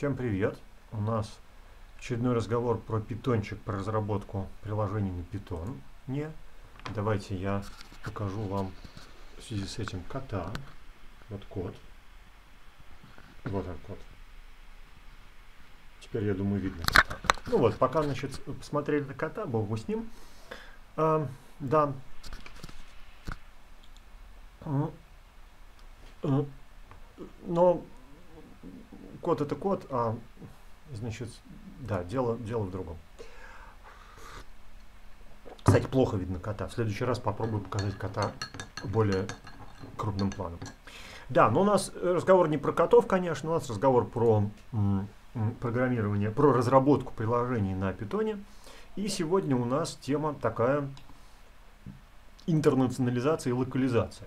Всем привет! У нас очередной разговор про питончик, про разработку приложений на питон. Не. Давайте я покажу вам в связи с этим кота. Вот код. Вот он код. Теперь, я думаю, видно кота. Ну вот, пока, значит, посмотрели на кота, бог бы с ним. А, да. Но код это код, а значит, да, дело, дело в другом. Кстати, плохо видно кота. В следующий раз попробую показать кота более крупным планом. Да, но у нас разговор не про котов, конечно, у нас разговор про программирование, про разработку приложений на питоне. И сегодня у нас тема такая интернационализация и локализация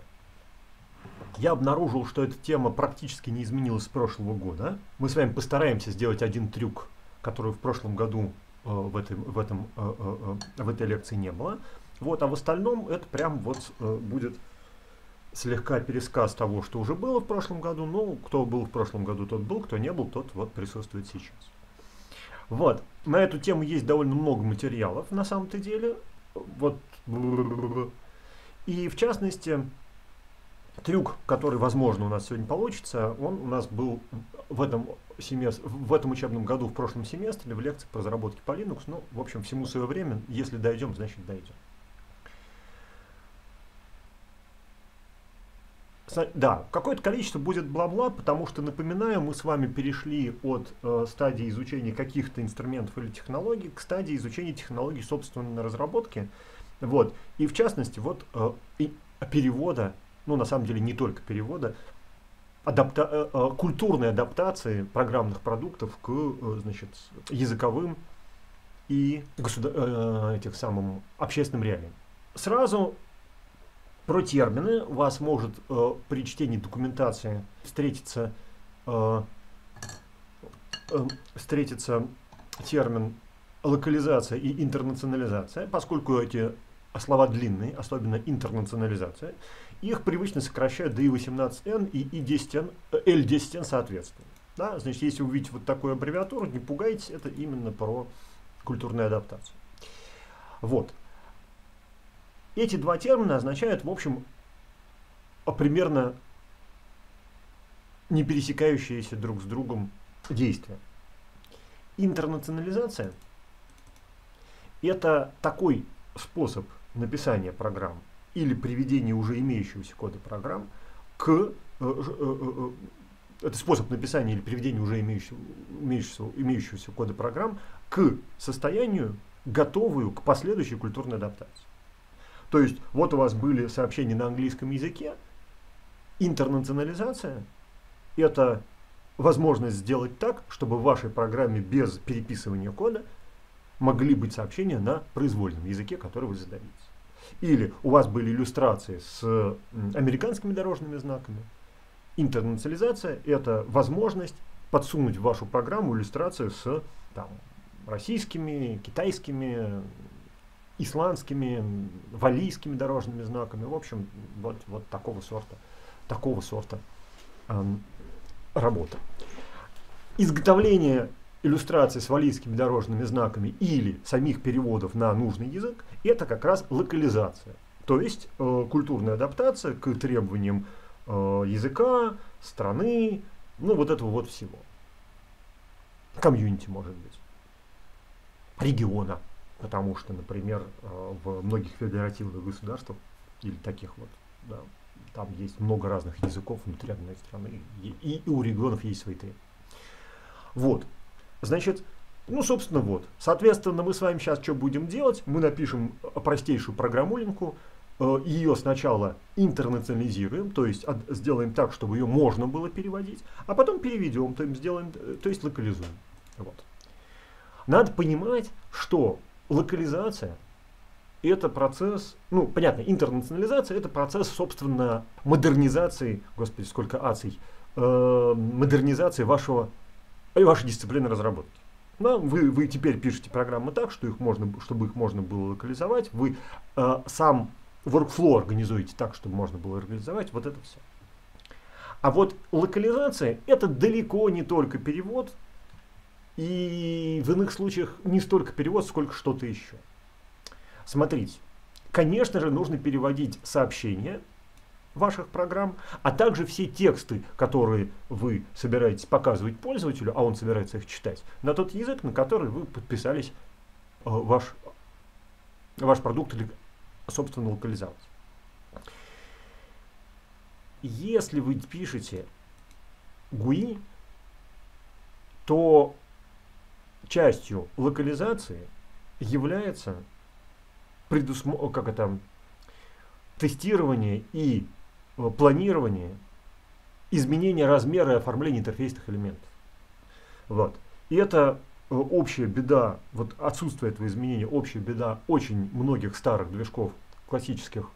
я обнаружил, что эта тема практически не изменилась с прошлого года. Мы с вами постараемся сделать один трюк, который в прошлом году э, в, этой, в, этом, э, э, э, в этой лекции не было. Вот, а в остальном это прям вот э, будет слегка пересказ того, что уже было в прошлом году. Ну, кто был в прошлом году, тот был, кто не был, тот вот присутствует сейчас. Вот, на эту тему есть довольно много материалов на самом-то деле. Вот, и в частности, трюк, который, возможно, у нас сегодня получится, он у нас был в этом, семестр, в этом учебном году, в прошлом семестре, в лекции по разработке по Linux. Ну, в общем, всему свое время. Если дойдем, значит дойдем. Да, какое-то количество будет бла-бла, потому что, напоминаю, мы с вами перешли от э, стадии изучения каких-то инструментов или технологий к стадии изучения технологий собственной разработки. Вот. И в частности, вот э, и перевода ну на самом деле не только перевода, адапта э, э, культурной адаптации программных продуктов к э, значит, языковым и государ этих самым общественным реалиям. Сразу про термины вас может э, при чтении документации встретиться, э, э, встретиться термин локализация и интернационализация, поскольку эти слова длинные, особенно интернационализация, их привычно сокращают до И18N и И10N, L10N э, соответственно. Да? Значит, если увидите вот такую аббревиатуру, не пугайтесь, это именно про культурную адаптацию. Вот. Эти два термина означают, в общем, примерно не пересекающиеся друг с другом действия. Интернационализация – это такой способ написания программ или приведения уже имеющегося кода программ к э, э, э, это способ написания или приведения уже имеющегося, имеющегося, имеющегося кода программ к состоянию, готовую к последующей культурной адаптации. То есть вот у вас были сообщения на английском языке, интернационализация – это возможность сделать так, чтобы в вашей программе без переписывания кода могли быть сообщения на произвольном языке, который вы задаете. Или у вас были иллюстрации с американскими дорожными знаками. Интернационализация – это возможность подсунуть в вашу программу иллюстрацию с там, российскими, китайскими, исландскими, валийскими дорожными знаками. В общем, вот, вот такого сорта, такого сорта эм, работа. Изготовление иллюстрации с валийскими дорожными знаками или самих переводов на нужный язык, это как раз локализация. То есть э, культурная адаптация к требованиям э, языка, страны, ну вот этого вот всего. Комьюнити, может быть. Региона. Потому что, например, э, в многих федеративных государствах или таких вот, да, там есть много разных языков внутри одной страны, и, и у регионов есть свои требования. Вот. Значит, ну, собственно, вот. Соответственно, мы с вами сейчас что будем делать? Мы напишем простейшую программулинку, э, ее сначала интернационализируем, то есть сделаем так, чтобы ее можно было переводить, а потом переведем, то есть, сделаем, э, то есть локализуем. Вот. Надо понимать, что локализация это процесс, ну, понятно, интернационализация это процесс, собственно, модернизации, господи, сколько аций, э, модернизации вашего и ваши дисциплины разработки. Да, вы, вы теперь пишете программы так, что их можно, чтобы их можно было локализовать. Вы э, сам workflow организуете так, чтобы можно было организовать. Вот это все. А вот локализация это далеко не только перевод И в иных случаях не столько перевод, сколько что-то еще. Смотрите, конечно же, нужно переводить сообщения ваших программ, а также все тексты, которые вы собираетесь показывать пользователю, а он собирается их читать, на тот язык, на который вы подписались э, ваш, ваш продукт или, собственно, локализовать. Если вы пишете GUI, то частью локализации является предусмо... как это, тестирование и планирование изменения размера и оформления интерфейсных элементов. Вот. И это э, общая беда, вот отсутствие этого изменения, общая беда очень многих старых движков классических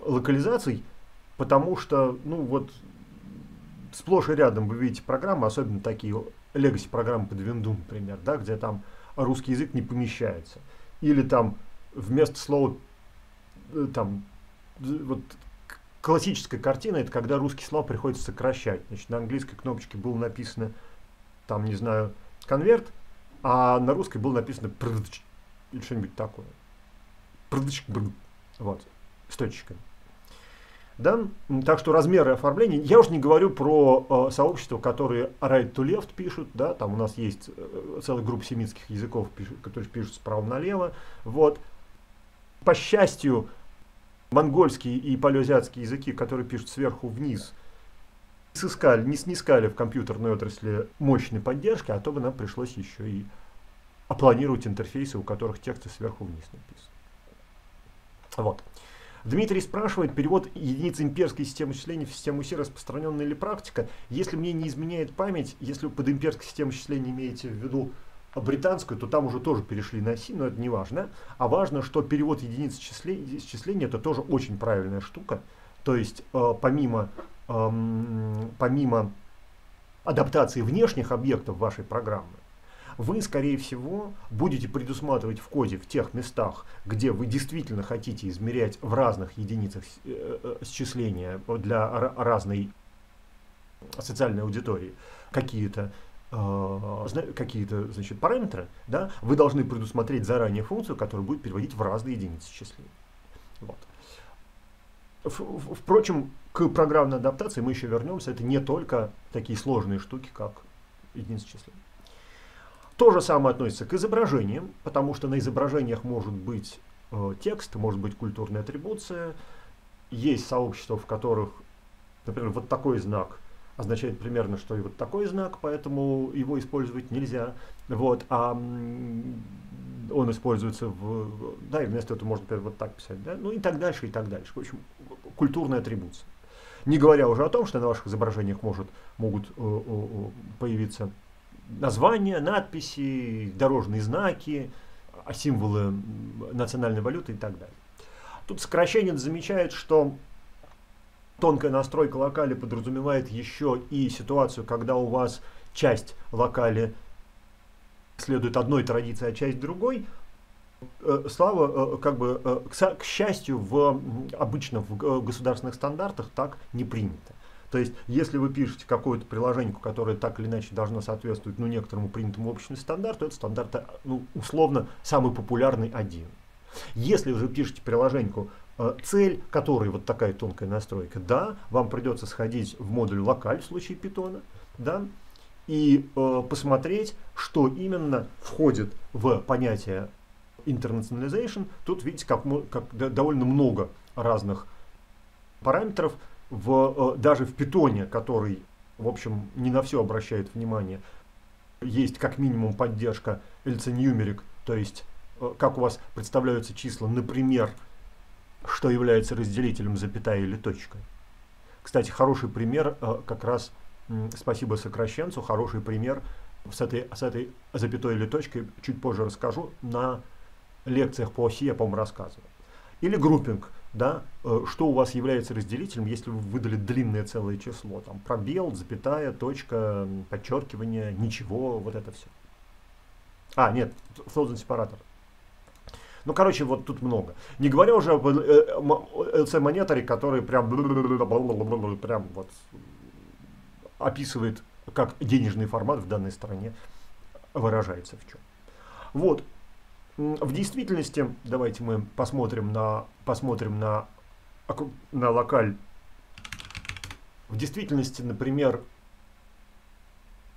локализаций, потому что, ну вот, сплошь и рядом вы видите программы, особенно такие legacy программы под Windows, например, да, где там русский язык не помещается. Или там вместо слова э, там вот классическая картина это когда русский слова приходится сокращать. Значит, на английской кнопочке было написано там, не знаю, конверт, а на русской было написано или что-нибудь такое. Вот, с точечками. Да? Так что размеры оформления, я уж не говорю про э, сообщества, которые right to left пишут, да, там у нас есть э, целая группа семитских языков, пишут, которые пишут справа налево, вот. По счастью, монгольские и палеозиатские языки, которые пишут сверху вниз, сыскали, не снискали в компьютерной отрасли мощной поддержки, а то бы нам пришлось еще и опланировать интерфейсы, у которых тексты сверху вниз написаны. Вот. Дмитрий спрашивает, перевод единиц имперской системы числения в систему Си распространенная ли практика? Если мне не изменяет память, если под имперской системой числения имеете в виду британскую, то там уже тоже перешли на Си, но это не важно. А важно, что перевод единиц числения, числения это тоже очень правильная штука. То есть э, помимо, э, помимо адаптации внешних объектов вашей программы, вы, скорее всего, будете предусматривать в коде в тех местах, где вы действительно хотите измерять в разных единицах э, э, счисления для разной социальной аудитории какие-то какие-то значит, параметры, да, вы должны предусмотреть заранее функцию, которая будет переводить в разные единицы счисления. Вот. Впрочем, к программной адаптации мы еще вернемся. Это не только такие сложные штуки, как единицы числения. То же самое относится к изображениям, потому что на изображениях может быть э, текст, может быть культурная атрибуция. Есть сообщества, в которых, например, вот такой знак означает примерно, что и вот такой знак, поэтому его использовать нельзя. Вот, а он используется в... Да, и вместо этого можно, например, вот так писать. Да? Ну и так дальше, и так дальше. В общем, культурная атрибуция. Не говоря уже о том, что на ваших изображениях может, могут э, появиться названия, надписи, дорожные знаки, а символы национальной валюты и так далее. Тут сокращение замечает, что тонкая настройка локали подразумевает еще и ситуацию, когда у вас часть локали следует одной традиции, а часть другой. Э, слава, э, как бы, э, к счастью, в, обычно в государственных стандартах так не принято. То есть, если вы пишете какое-то приложение, которое так или иначе должно соответствовать ну, некоторому принятому общему стандарту, это стандарт, ну, условно, самый популярный один. Если вы пишете приложение, э, цель которой вот такая тонкая настройка, да, вам придется сходить в модуль локаль в случае питона, да, и э, посмотреть, что именно входит в понятие internationalization. Тут видите, как, как довольно много разных параметров, в, э, даже в питоне, который, в общем, не на все обращает внимание, есть как минимум поддержка else то есть как у вас представляются числа, например, что является разделителем запятая или точкой. Кстати, хороший пример, э, как раз спасибо сокращенцу, хороший пример с этой, с этой запятой или точкой чуть позже расскажу, на лекциях по оси я, по-моему, рассказывал. Или группинг да, э, что у вас является разделителем, если вы выдали длинное целое число, там пробел, запятая, точка, подчеркивание, ничего, вот это все. А, нет, создан сепаратор. Ну, короче, вот тут много. Не говоря уже об LC-мониторе, который прям, прям вот описывает как денежный формат в данной стране выражается в чем. Вот. В действительности, давайте мы посмотрим на, посмотрим на, на локаль. В действительности, например,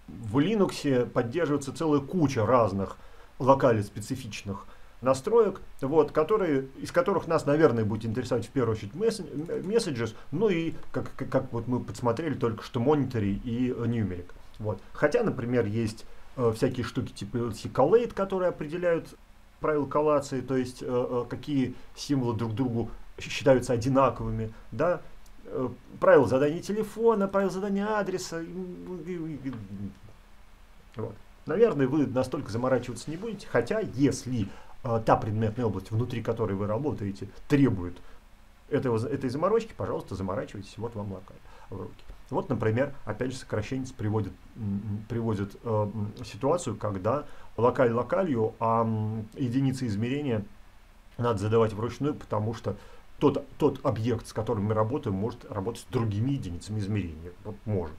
в Linux поддерживается целая куча разных локалей специфичных настроек, вот, которые, из которых нас, наверное, будет интересовать в первую очередь messages, ну и, как, как, как вот мы подсмотрели только что, monitory и numeric. Вот. Хотя, например, есть э, всякие штуки типа LC collate, которые определяют правила коллации, то есть э, э, какие символы друг другу считаются одинаковыми, да, э, правила задания телефона, правила задания адреса. Вот. Наверное, вы настолько заморачиваться не будете, хотя если э, та предметная область, внутри которой вы работаете, требует этого, этой заморочки, пожалуйста, заморачивайтесь, вот вам локаль в руки. Вот, например, опять же, сокращенец приводит, приводит э, ситуацию, когда локаль локалью, а единицы измерения надо задавать вручную, потому что тот, тот объект, с которым мы работаем, может работать с другими единицами измерения. Вот может.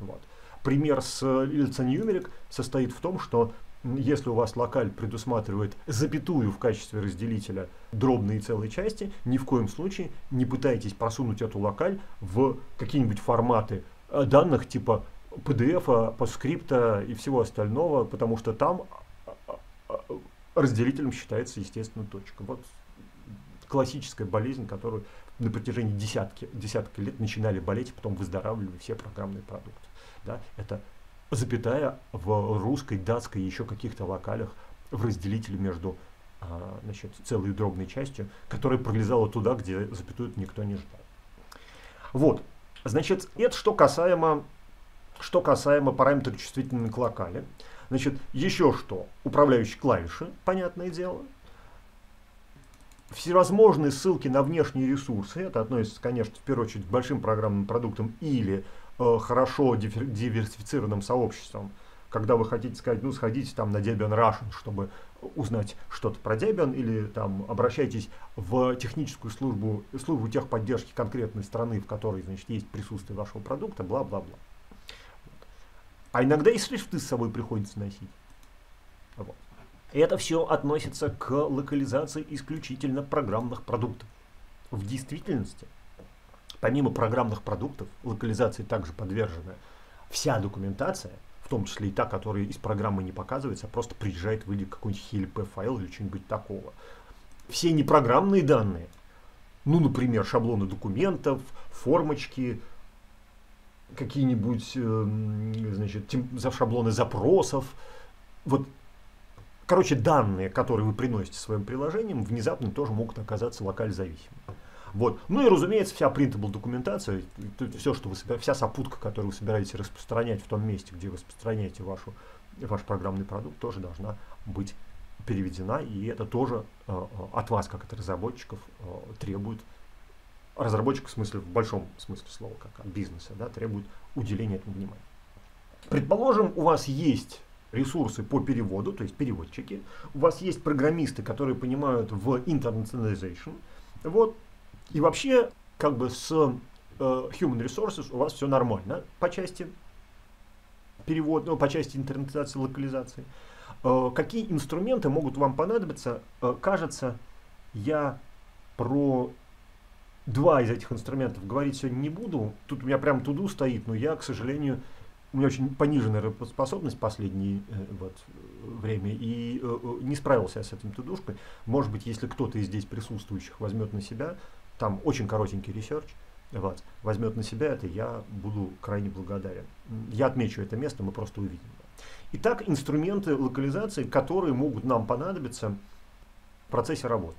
Вот. Пример с лиценьюмерик состоит в том, что если у вас локаль предусматривает запятую в качестве разделителя дробные целые части, ни в коем случае не пытайтесь просунуть эту локаль в какие-нибудь форматы э, данных типа PDF, постскрипта и всего остального, потому что там э, э, разделителем считается, естественно, точка. Вот классическая болезнь, которую на протяжении десятки, десятка лет начинали болеть, и потом выздоравливали все программные продукты. Да? Это запятая в русской, датской еще каких-то локалях в разделителе между а, значит, целой дробной частью, которая пролезала туда, где запятую никто не ждал. Вот, значит, это что касаемо, что касаемо параметров чувствительной к локали. Значит, еще что, управляющие клавиши, понятное дело. Всевозможные ссылки на внешние ресурсы, это относится, конечно, в первую очередь к большим программным продуктам или хорошо диверсифицированным сообществом. Когда вы хотите сказать, ну, сходите там на Debian Russian, чтобы узнать что-то про Debian, или там обращайтесь в техническую службу, службу техподдержки конкретной страны, в которой, значит, есть присутствие вашего продукта, бла-бла-бла. А иногда и шрифты с собой приходится носить. Вот. Это все относится к локализации исключительно программных продуктов. В действительности помимо программных продуктов, локализации также подвержена вся документация, в том числе и та, которая из программы не показывается, а просто приезжает в виде какой-нибудь HLP файл или что-нибудь такого. Все непрограммные данные, ну, например, шаблоны документов, формочки, какие-нибудь, э, значит, за шаблоны запросов, вот Короче, данные, которые вы приносите своим приложением, внезапно тоже могут оказаться локально зависимыми. Вот. Ну и, разумеется, вся printable документация, все, что вы, вся сопутка, которую вы собираетесь распространять в том месте, где вы распространяете вашу, ваш программный продукт, тоже должна быть переведена, и это тоже э, от вас, как от разработчиков, э, требует, разработчик в смысле, в большом смысле слова, как от бизнеса, да, требует уделения этому внимания. Предположим, у вас есть ресурсы по переводу, то есть переводчики, у вас есть программисты, которые понимают в internationalization, вот, и вообще, как бы с э, Human Resources у вас все нормально по части перевода, ну, по части интернационализации, локализации. Э, какие инструменты могут вам понадобиться? Э, кажется, я про два из этих инструментов говорить сегодня не буду. Тут у меня прям todo стоит, но я, к сожалению, у меня очень пониженная работоспособность последнее вот, время, и не справился я с этим todo шкой. Может быть, если кто-то из здесь присутствующих возьмет на себя, там очень коротенький research, вот, возьмет на себя это, я буду крайне благодарен. Я отмечу это место, мы просто увидим. Итак, инструменты локализации, которые могут нам понадобиться в процессе работы.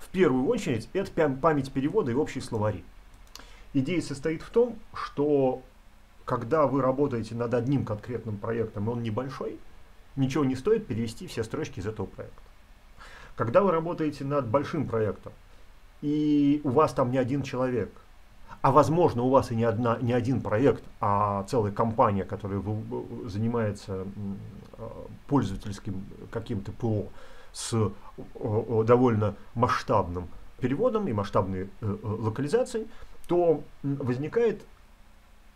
В первую очередь, это память перевода и общие словари. Идея состоит в том, что когда вы работаете над одним конкретным проектом, и он небольшой, ничего не стоит перевести все строчки из этого проекта. Когда вы работаете над большим проектом, и у вас там не один человек, а возможно у вас и не, одна, не один проект, а целая компания, которая занимается пользовательским каким-то ПО с довольно масштабным переводом и масштабной э, э, локализацией, то возникает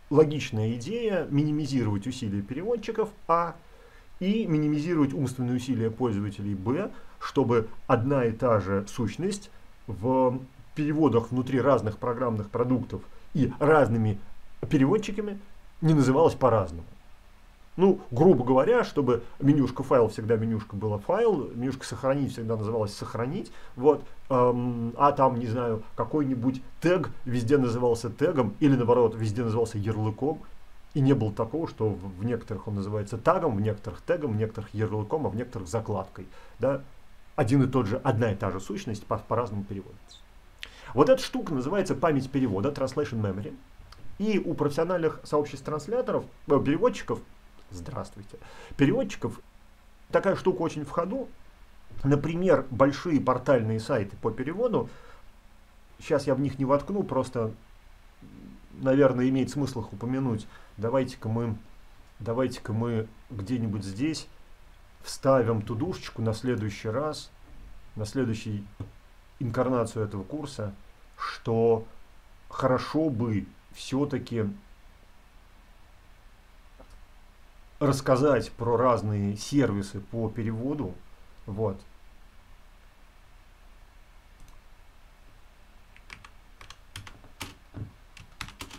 логичная идея минимизировать усилия переводчиков, а, и минимизировать умственные усилия пользователей, б, чтобы одна и та же сущность в переводах внутри разных программных продуктов и разными переводчиками не называлась по-разному. Ну, грубо говоря, чтобы менюшка файл всегда менюшка была файл, менюшка сохранить всегда называлась сохранить, вот, эм, а там, не знаю, какой-нибудь тег везде назывался тегом, или наоборот, везде назывался ярлыком, и не было такого, что в некоторых он называется тагом, в некоторых тегом, в некоторых ярлыком, а в некоторых закладкой, да, один и тот же, одна и та же сущность по- по-разному переводится. Вот эта штука называется память перевода, translation memory, и у профессиональных сообществ трансляторов, э, переводчиков Здравствуйте. Переводчиков такая штука очень в ходу. Например, большие портальные сайты по переводу. Сейчас я в них не воткну, просто, наверное, имеет смысл их упомянуть. Давайте-ка мы, давайте-ка мы где-нибудь здесь вставим ту душечку на следующий раз, на следующий инкарнацию этого курса, что хорошо бы все-таки рассказать про разные сервисы по переводу. Вот.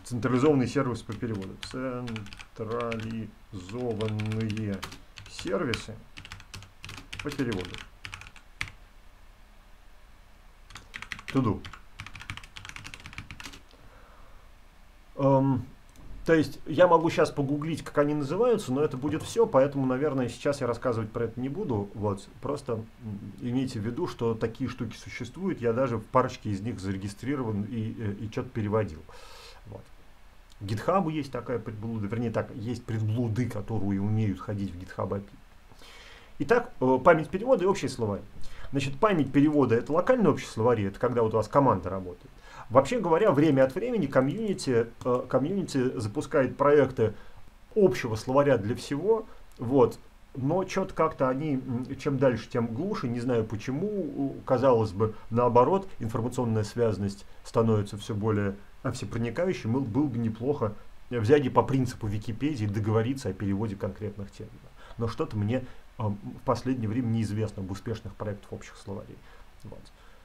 Централизованный сервис по переводу. Централизованные сервисы по переводу. Туду. Um, то есть я могу сейчас погуглить, как они называются, но это будет все, поэтому, наверное, сейчас я рассказывать про это не буду. Вот, просто имейте в виду, что такие штуки существуют. Я даже в парочке из них зарегистрирован и, э, и, что-то переводил. Вот. GitHub есть такая предблуда, вернее так, есть предблуды, которые умеют ходить в GitHub API. Итак, э, память перевода и общий словарь. Значит, память перевода это локальный общий словарь, это когда вот у вас команда работает. Вообще говоря, время от времени комьюнити, э, комьюнити запускает проекты общего словаря для всего, вот, но что-то как-то они, чем дальше, тем глуше, не знаю почему, казалось бы, наоборот, информационная связанность становится все более всепроникающей, было бы неплохо взять и по принципу Википедии договориться о переводе конкретных терминов. Но что-то мне в последнее время неизвестно об успешных проектах общих словарей. Вот.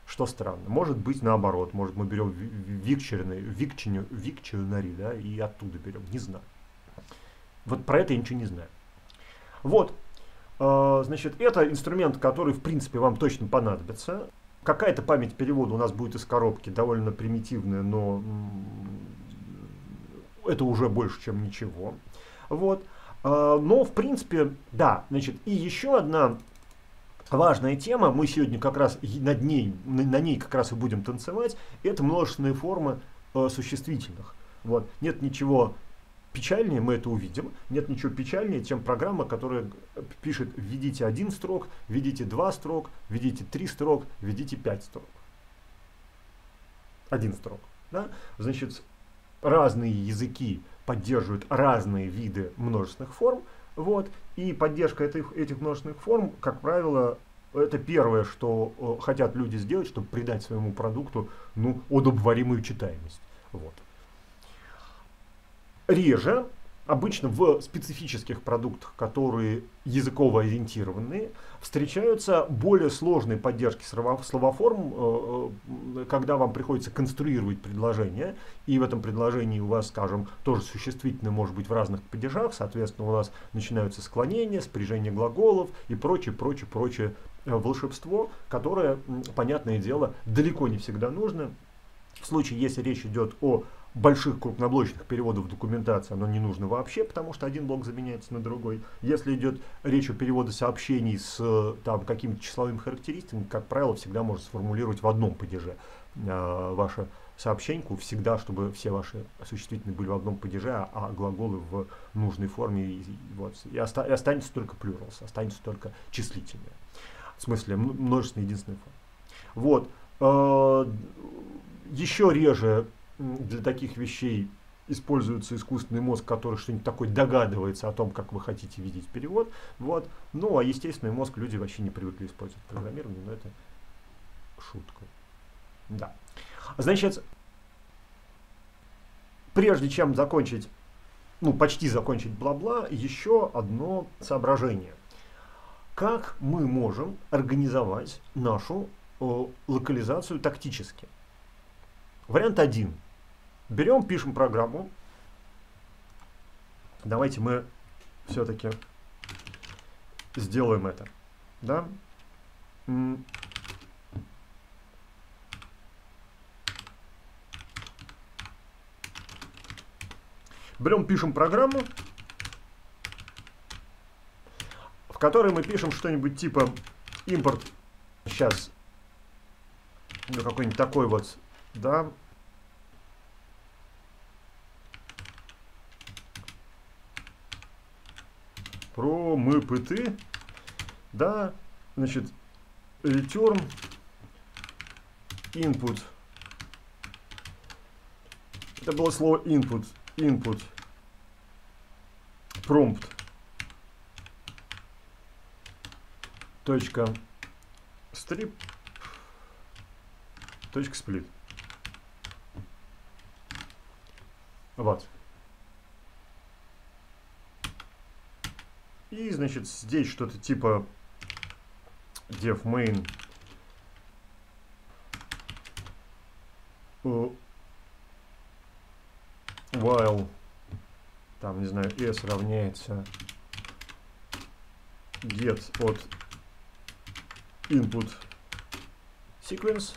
Что странно. Может быть наоборот. Может мы берем викчерный, викченю, викченари, да, и оттуда берем. Не знаю. Вот про это я ничего не знаю. Вот. Э, значит, это инструмент, который, в принципе, вам точно понадобится. Какая-то память перевода у нас будет из коробки, довольно примитивная, но это уже больше, чем ничего. Вот. Э, но, в принципе, да. Значит, и еще одна важная тема, мы сегодня как раз над ней, на ней как раз и будем танцевать, это множественные формы э, существительных. Вот. Нет ничего печальнее, мы это увидим, нет ничего печальнее, чем программа, которая пишет введите один строк, введите два строк, введите три строк, введите пять строк. Один строк. Да? Значит, разные языки поддерживают разные виды множественных форм, вот. И поддержка этих, этих множественных форм, как правило, это первое, что э, хотят люди сделать, чтобы придать своему продукту ну, удобоваримую читаемость. Вот. Реже обычно в специфических продуктах, которые языково ориентированные, встречаются более сложные поддержки словоформ, э, э, когда вам приходится конструировать предложение, и в этом предложении у вас, скажем, тоже существительное может быть в разных падежах, соответственно, у нас начинаются склонения, спряжение глаголов и прочее, прочее, прочее э, волшебство, которое, понятное дело, далеко не всегда нужно. В случае, если речь идет о больших крупноблочных переводов документации оно не нужно вообще, потому что один блок заменяется на другой. Если идет речь о переводе сообщений с там, какими-то числовыми характеристиками, как правило, всегда можно сформулировать в одном падеже э, ваше сообщеньку, всегда, чтобы все ваши существительные были в одном падеже, а, а глаголы в нужной форме. И, вот, и, оста и останется только плюралс, останется только числительное. В смысле, множественная единственная форма. Вот. Э, еще реже для таких вещей используется искусственный мозг, который что-нибудь такое догадывается о том, как вы хотите видеть перевод. Вот. Ну, а естественный мозг люди вообще не привыкли использовать в но это шутка. Да. Значит, прежде чем закончить ну, почти закончить бла-бла, еще одно соображение. Как мы можем организовать нашу э, локализацию тактически? Вариант один. Берем, пишем программу. Давайте мы все-таки сделаем это. Да? Берем, пишем программу, в которой мы пишем что-нибудь типа импорт, сейчас, ну, какой-нибудь такой вот, да, про мы пыты, да, значит, return input. Это было слово input. Input. Prompt. Точка strip. Точка split. Вот и значит здесь что-то типа def main. While. Там, не знаю, s равняется. Get от input sequence.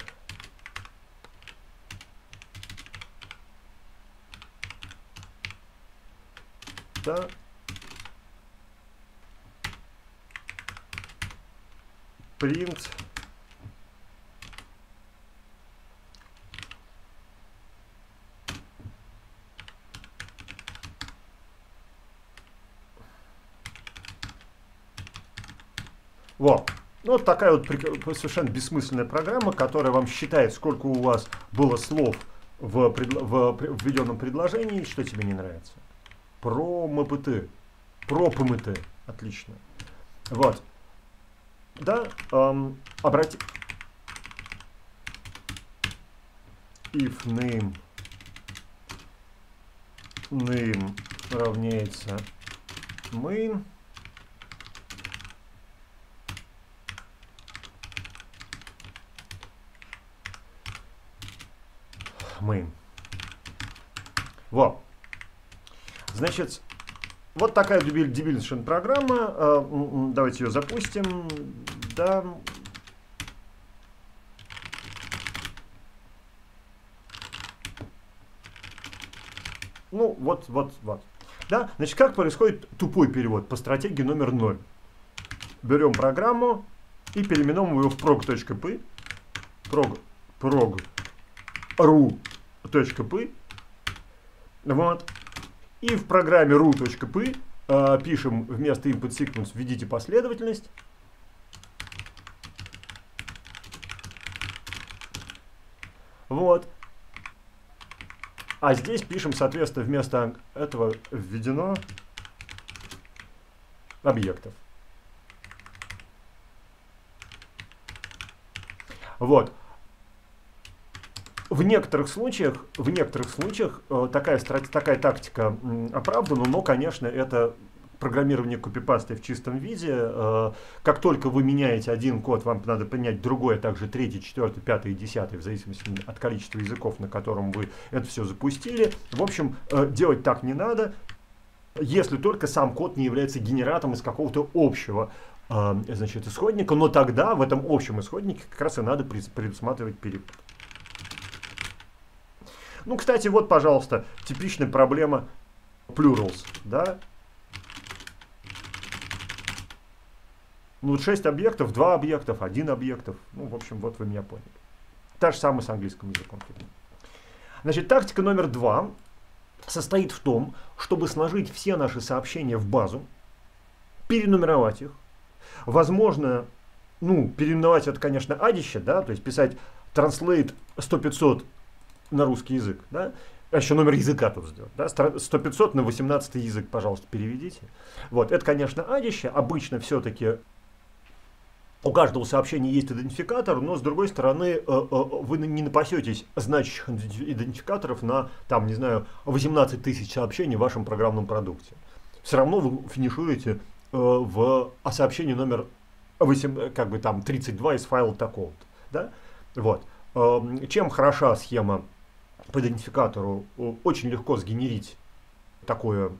Да print Вот. Ну, вот такая вот совершенно бессмысленная программа, которая вам считает, сколько у вас было слов в, предло в введенном предложении, что тебе не нравится. Про МПТ. Про ПМТ. Отлично. Вот. Да, эм, обрати... If name name равняется main мы. Вот. Значит, вот такая дебильная программа. А, давайте ее запустим. Да. Ну, вот, вот, вот. Да, значит, как происходит тупой перевод по стратегии номер 0? Берем программу и переименовываем ее в prog.py. Prog, prog ru.py. Вот. И в программе ru.py э, а, пишем вместо input sequence введите последовательность. Вот. А здесь пишем, соответственно, вместо этого введено объектов. Вот. В некоторых случаях, в некоторых случаях э, такая, такая тактика оправдана, но, конечно, это программирование копипасты в чистом виде. Э, как только вы меняете один код, вам надо поменять другой, а также третий, четвертый, пятый и десятый, в зависимости от количества языков, на котором вы это все запустили. В общем, э, делать так не надо, если только сам код не является генератором из какого-то общего значит, исходника, но тогда в этом общем исходнике как раз и надо предусматривать перевод. Ну, кстати, вот, пожалуйста, типичная проблема plurals, да? Ну, 6 объектов, 2 объектов, 1 объектов. Ну, в общем, вот вы меня поняли. Та же самая с английским языком. Значит, тактика номер два состоит в том, чтобы сложить все наши сообщения в базу, перенумеровать их. Возможно, ну, переименовать это, конечно, адище, да, то есть писать translate 100-500 на русский язык, да, а еще номер языка тут сделать. Да? 100-500 на 18 язык, пожалуйста, переведите. Вот, это, конечно, адище. Обычно все-таки у каждого сообщения есть идентификатор, но с другой стороны э, э, вы не напасетесь значащих идентификаторов на, там, не знаю, 18 тысяч сообщений в вашем программном продукте. Все равно вы финишируете э, в сообщении номер 8, как бы там 32 из файла такого-то. Да? Вот. Эм, чем хороша схема по идентификатору? Очень легко сгенерить такое,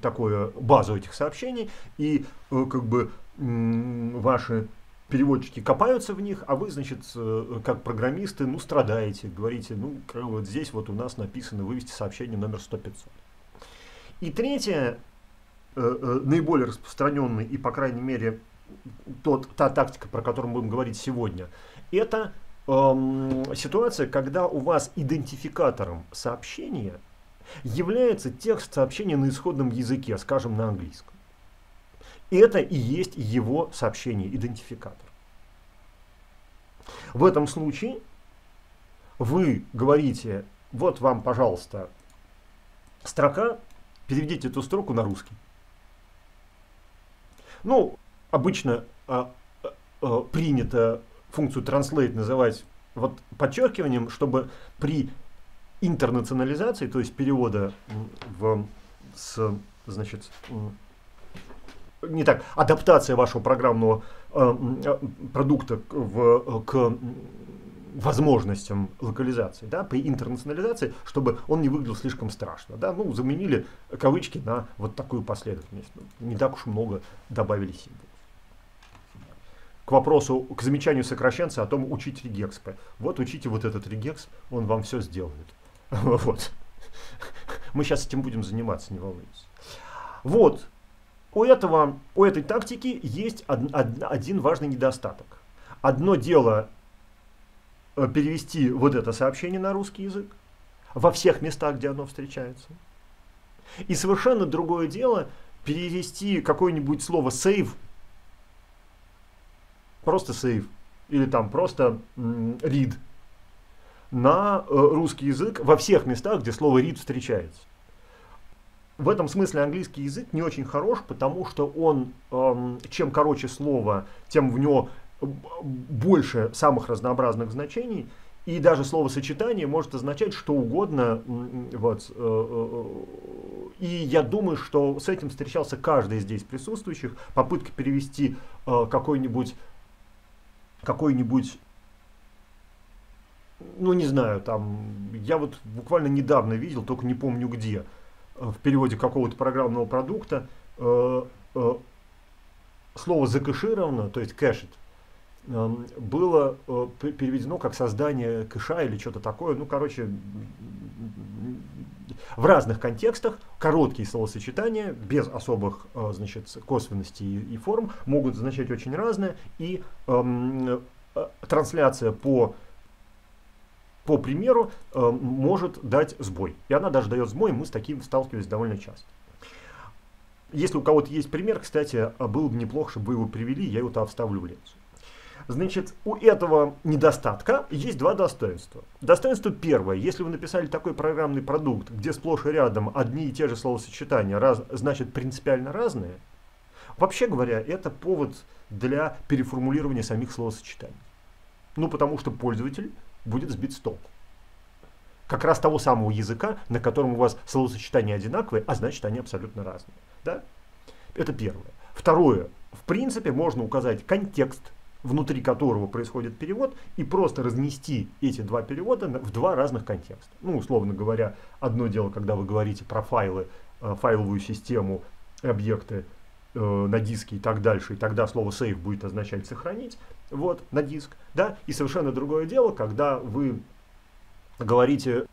такое базу этих сообщений, и как бы ваши переводчики копаются в них, а вы, значит, э, как программисты, ну, страдаете, говорите, ну, вот здесь вот у нас написано вывести сообщение номер 100-500. И третье, э, э, наиболее распространенный и, по крайней мере, тот, та тактика, про которую мы будем говорить сегодня, это эм, ситуация, когда у вас идентификатором сообщения является текст сообщения на исходном языке, скажем, на английском. Это и есть его сообщение, идентификатор. В этом случае вы говорите, вот вам, пожалуйста, строка, переведите эту строку на русский. Ну, обычно а, а, а, принято функцию translate называть вот подчеркиванием, чтобы при интернационализации, то есть перевода в, с, значит, не так, адаптация вашего программного э, э продукта в, к возможностям локализации, да, при интернационализации, чтобы он не выглядел слишком страшно. Да, ну, заменили кавычки на вот такую последовательность. Ну, не так уж много добавили символов. К вопросу, к замечанию сокращенца о том, учить регекспы. Вот учите вот этот регекс, он вам все сделает. Вот. Мы сейчас этим будем заниматься, не волнуйтесь. Вот, у, этого, у этой тактики есть од, од, один важный недостаток. Одно дело э, перевести вот это сообщение на русский язык во всех местах, где оно встречается. И совершенно другое дело перевести какое-нибудь слово save, просто save, или там просто read на э, русский язык во всех местах, где слово read встречается в этом смысле английский язык не очень хорош, потому что он, эм, чем короче слово, тем в него больше самых разнообразных значений, и даже словосочетание может означать что угодно. Вот. Э, э, и я думаю, что с этим встречался каждый здесь присутствующих. Попытка перевести какой-нибудь какой-нибудь ну не знаю, там, я вот буквально недавно видел, только не помню где, в переводе какого-то программного продукта э, э, слово закэшировано, то есть кэшит, э, было переведено как создание кэша или что-то такое. Ну, короче, в разных контекстах короткие словосочетания без особых значит, косвенностей и форм могут означать очень разное. И эм, трансляция по по примеру, э, может дать сбой. И она даже дает сбой, мы с таким сталкивались довольно часто. Если у кого-то есть пример, кстати, было бы неплохо, чтобы вы его привели, я его туда вставлю в лекцию. Значит, у этого недостатка есть два достоинства. Достоинство первое. Если вы написали такой программный продукт, где сплошь и рядом одни и те же словосочетания, раз, значит принципиально разные, вообще говоря, это повод для переформулирования самих словосочетаний. Ну, потому что пользователь будет сбит с толку. Как раз того самого языка, на котором у вас словосочетания одинаковые, а значит они абсолютно разные. Да? Это первое. Второе. В принципе, можно указать контекст, внутри которого происходит перевод, и просто разнести эти два перевода в два разных контекста. Ну, условно говоря, одно дело, когда вы говорите про файлы, э, файловую систему, объекты э, на диске и так дальше, и тогда слово save будет означать сохранить вот, на диск, да, и совершенно другое дело, когда вы говорите,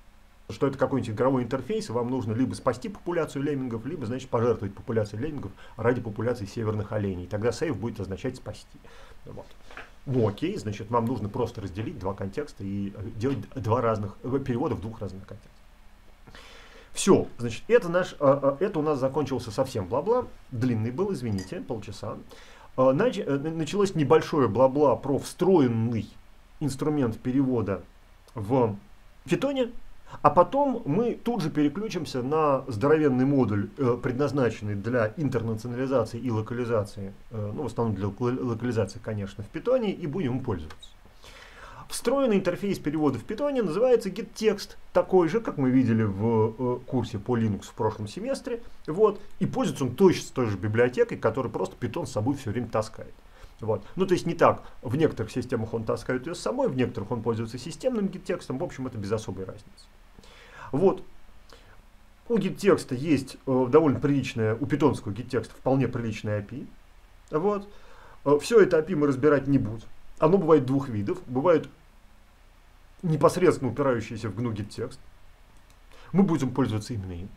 что это какой-нибудь игровой интерфейс, и вам нужно либо спасти популяцию леммингов, либо, значит, пожертвовать популяцией леммингов ради популяции северных оленей. Тогда сейв будет означать спасти. Вот. Ну окей, значит, вам нужно просто разделить два контекста и делать два разных э, перевода в двух разных контекстах. Все, значит, это, наш, а, это у нас закончился совсем бла-бла. Длинный был, извините, полчаса. Э, началось небольшое бла-бла про встроенный инструмент перевода в фитоне, А потом мы тут же переключимся на здоровенный модуль, э, предназначенный для интернационализации и локализации, э, ну, в основном для локализации, конечно, в питоне, и будем им пользоваться. Встроенный интерфейс перевода в питоне называется getText, такой же, как мы видели в э, курсе по Linux в прошлом семестре. Вот, и пользуется он точно с той же библиотекой, которую просто питон с собой все время таскает. Вот. Ну, то есть не так. В некоторых системах он таскает ее с собой, в некоторых он пользуется системным gettext ом. В общем, это без особой разницы. Вот. У gettext а есть э, довольно приличная, у питонского gettext а вполне приличная API. Вот. Э, все это API мы разбирать не будем. Оно бывает двух видов. Бывает непосредственно упирающиеся в GNU gettext. Мы будем пользоваться именно им.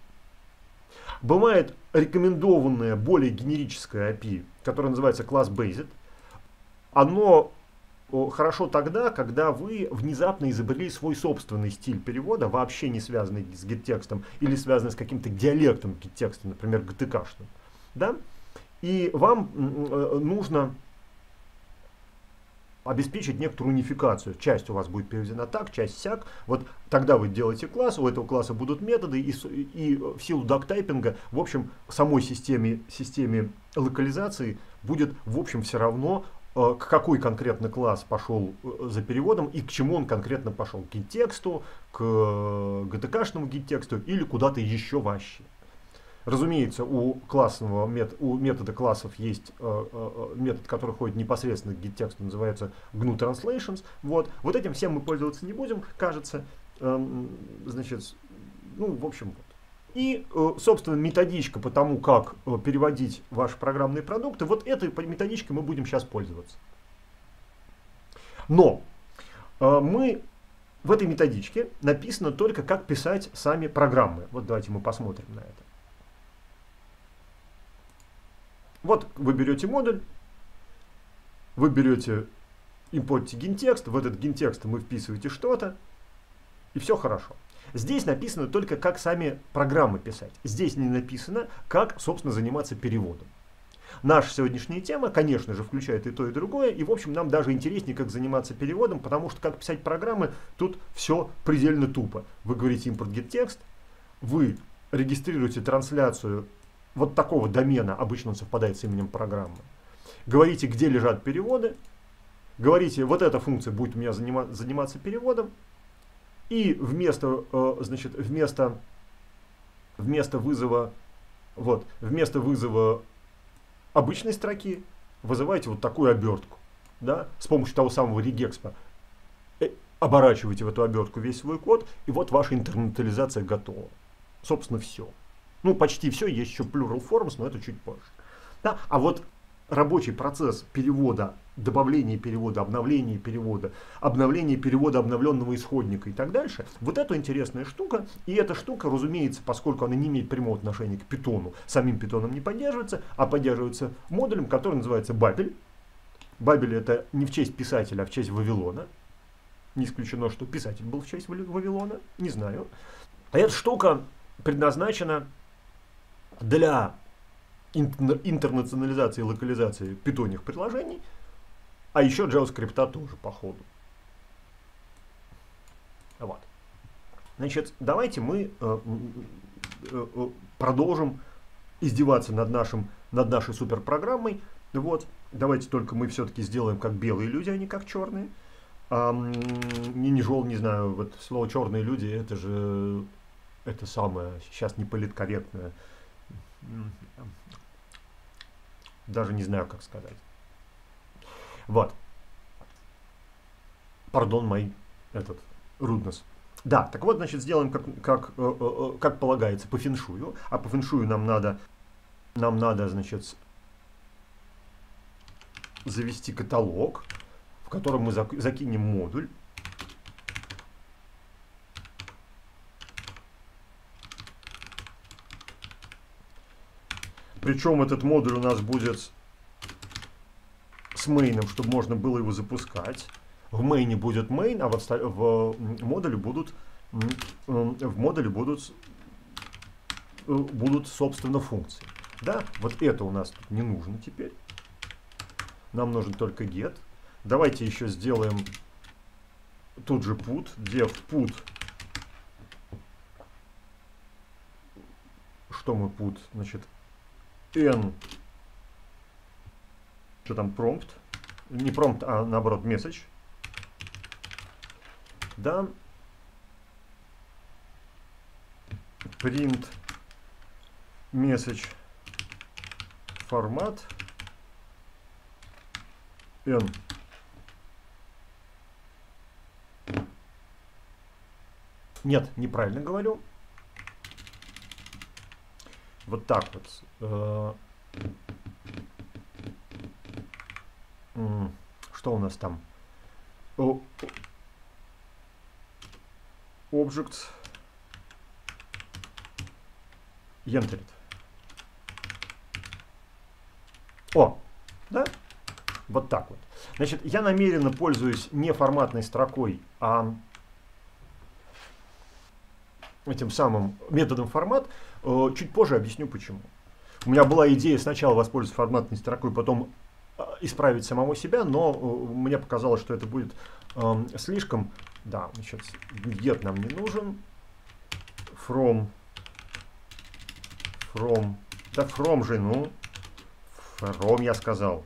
Бывает рекомендованное более генерическое API, которое называется Class Based оно хорошо тогда, когда вы внезапно изобрели свой собственный стиль перевода, вообще не связанный с гид-текстом или связанный с каким-то диалектом гид-текста, например, ГТКшным. Да? И вам э, нужно обеспечить некоторую унификацию. Часть у вас будет переведена так, часть сяк. Вот тогда вы делаете класс, у этого класса будут методы, и, и в силу дактайпинга, в общем, самой системе, системе локализации будет, в общем, все равно к какой конкретно класс пошел э, за переводом и к чему он конкретно пошел. К гид-тексту, к э, гид-тексту или куда-то еще вообще. Разумеется, у, классного мет, у метода классов есть э, э, метод, который ходит непосредственно к гид-тексту, называется GNU Translations. Вот. вот этим всем мы пользоваться не будем, кажется. Эм, значит, ну, в общем. И, э, собственно, методичка по тому, как э, переводить ваши программные продукты, вот этой методичкой мы будем сейчас пользоваться. Но э, мы в этой методичке написано только, как писать сами программы. Вот давайте мы посмотрим на это. Вот вы берете модуль, вы берете, импортите гентекст, в этот гентекст мы вписываете что-то, и все хорошо. Здесь написано только, как сами программы писать. Здесь не написано, как, собственно, заниматься переводом. Наша сегодняшняя тема, конечно же, включает и то, и другое. И, в общем, нам даже интереснее, как заниматься переводом, потому что как писать программы, тут все предельно тупо. Вы говорите import get текст, вы регистрируете трансляцию вот такого домена, обычно он совпадает с именем программы. Говорите, где лежат переводы. Говорите, вот эта функция будет у меня заниматься переводом. И вместо, э, значит, вместо, вместо вызова, вот, вместо вызова обычной строки вызываете вот такую обертку, да, с помощью того самого регекспа. Э, оборачиваете в эту обертку весь свой код, и вот ваша интернетализация готова. Собственно, все. Ну, почти все, есть еще plural forms, но это чуть позже. Да? А вот рабочий процесс перевода, добавления перевода, обновления перевода, обновления перевода обновленного исходника и так дальше, вот это интересная штука. И эта штука, разумеется, поскольку она не имеет прямого отношения к питону, самим питоном не поддерживается, а поддерживается модулем, который называется Бабель. Бабель это не в честь писателя, а в честь Вавилона. Не исключено, что писатель был в честь Вавилона, не знаю. А эта штука предназначена для интернационализации и локализации питонных приложений, а еще JavaScript тоже по ходу. Вот. Значит, давайте мы э, э, э, продолжим издеваться над, нашим, над нашей суперпрограммой. Вот. Давайте только мы все-таки сделаем как белые люди, а не как черные. А, не, не жел, не знаю, вот слово черные люди, это же это самое, сейчас не политкорректное даже не знаю, как сказать. Вот. Пардон, мой этот руднос. Да, так вот, значит, сделаем как, как, э, э, э, как полагается по феншую. А по феншую нам надо, нам надо, значит, завести каталог, в котором мы закинем модуль. Причем этот модуль у нас будет с мейном, чтобы можно было его запускать. В мейне будет main, а в, в модуле будут в модуле будут будут собственно функции. Да, вот это у нас тут не нужно теперь. Нам нужен только get. Давайте еще сделаем тут же put, dev put что мы put, значит, n, что там, prompt, не prompt, а наоборот, message, да, print message формат. N Нет, неправильно говорю. Вот так вот. Э, что у нас там? Object entered. О, да? Вот так вот. Значит, я намеренно пользуюсь не форматной строкой, а этим самым методом формат. Э, чуть позже объясню почему. У меня была идея сначала воспользоваться форматной строкой, потом э, исправить самого себя, но э, мне показалось, что это будет э, слишком... Да, сейчас get нам не нужен. From. From. Да from же, ну. From я сказал.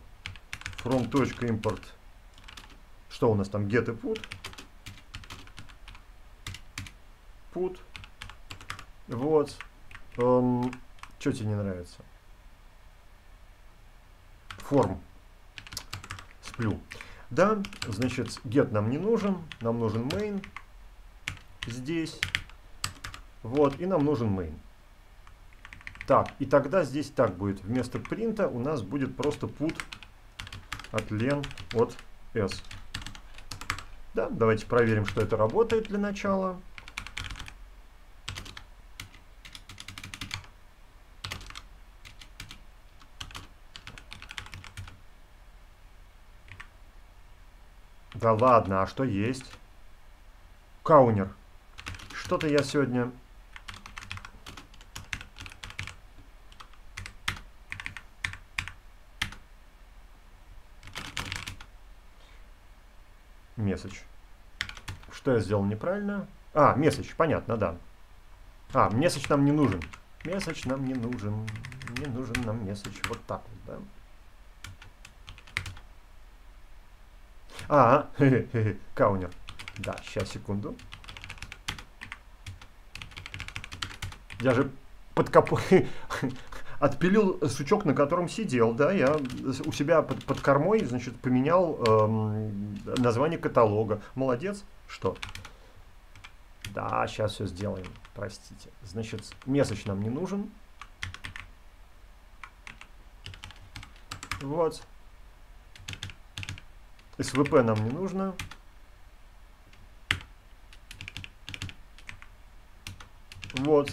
From импорт. Что у нас там? Get и put. Put. Вот. Эм, что тебе не нравится? Форм. Сплю. Да, значит, get нам не нужен. Нам нужен main. Здесь. Вот, и нам нужен main. Так, и тогда здесь так будет. Вместо принта у нас будет просто put от len от s. Да, давайте проверим, что это работает для начала. Да ладно, а что есть? Каунер. Что-то я сегодня... Месседж. Что я сделал неправильно? А, месседж, понятно, да. А, месседж нам не нужен. Месседж нам не нужен. Не нужен нам месседж. Вот так вот, да. А, каунер. Да, сейчас, секунду. Я же под капо... Отпилил сучок, на котором сидел, да, я у себя под, под кормой, значит, поменял эм, название каталога. Молодец. Что? Да, сейчас все сделаем. Простите. Значит, месяц нам не нужен. Вот. СВП нам не нужно. Вот,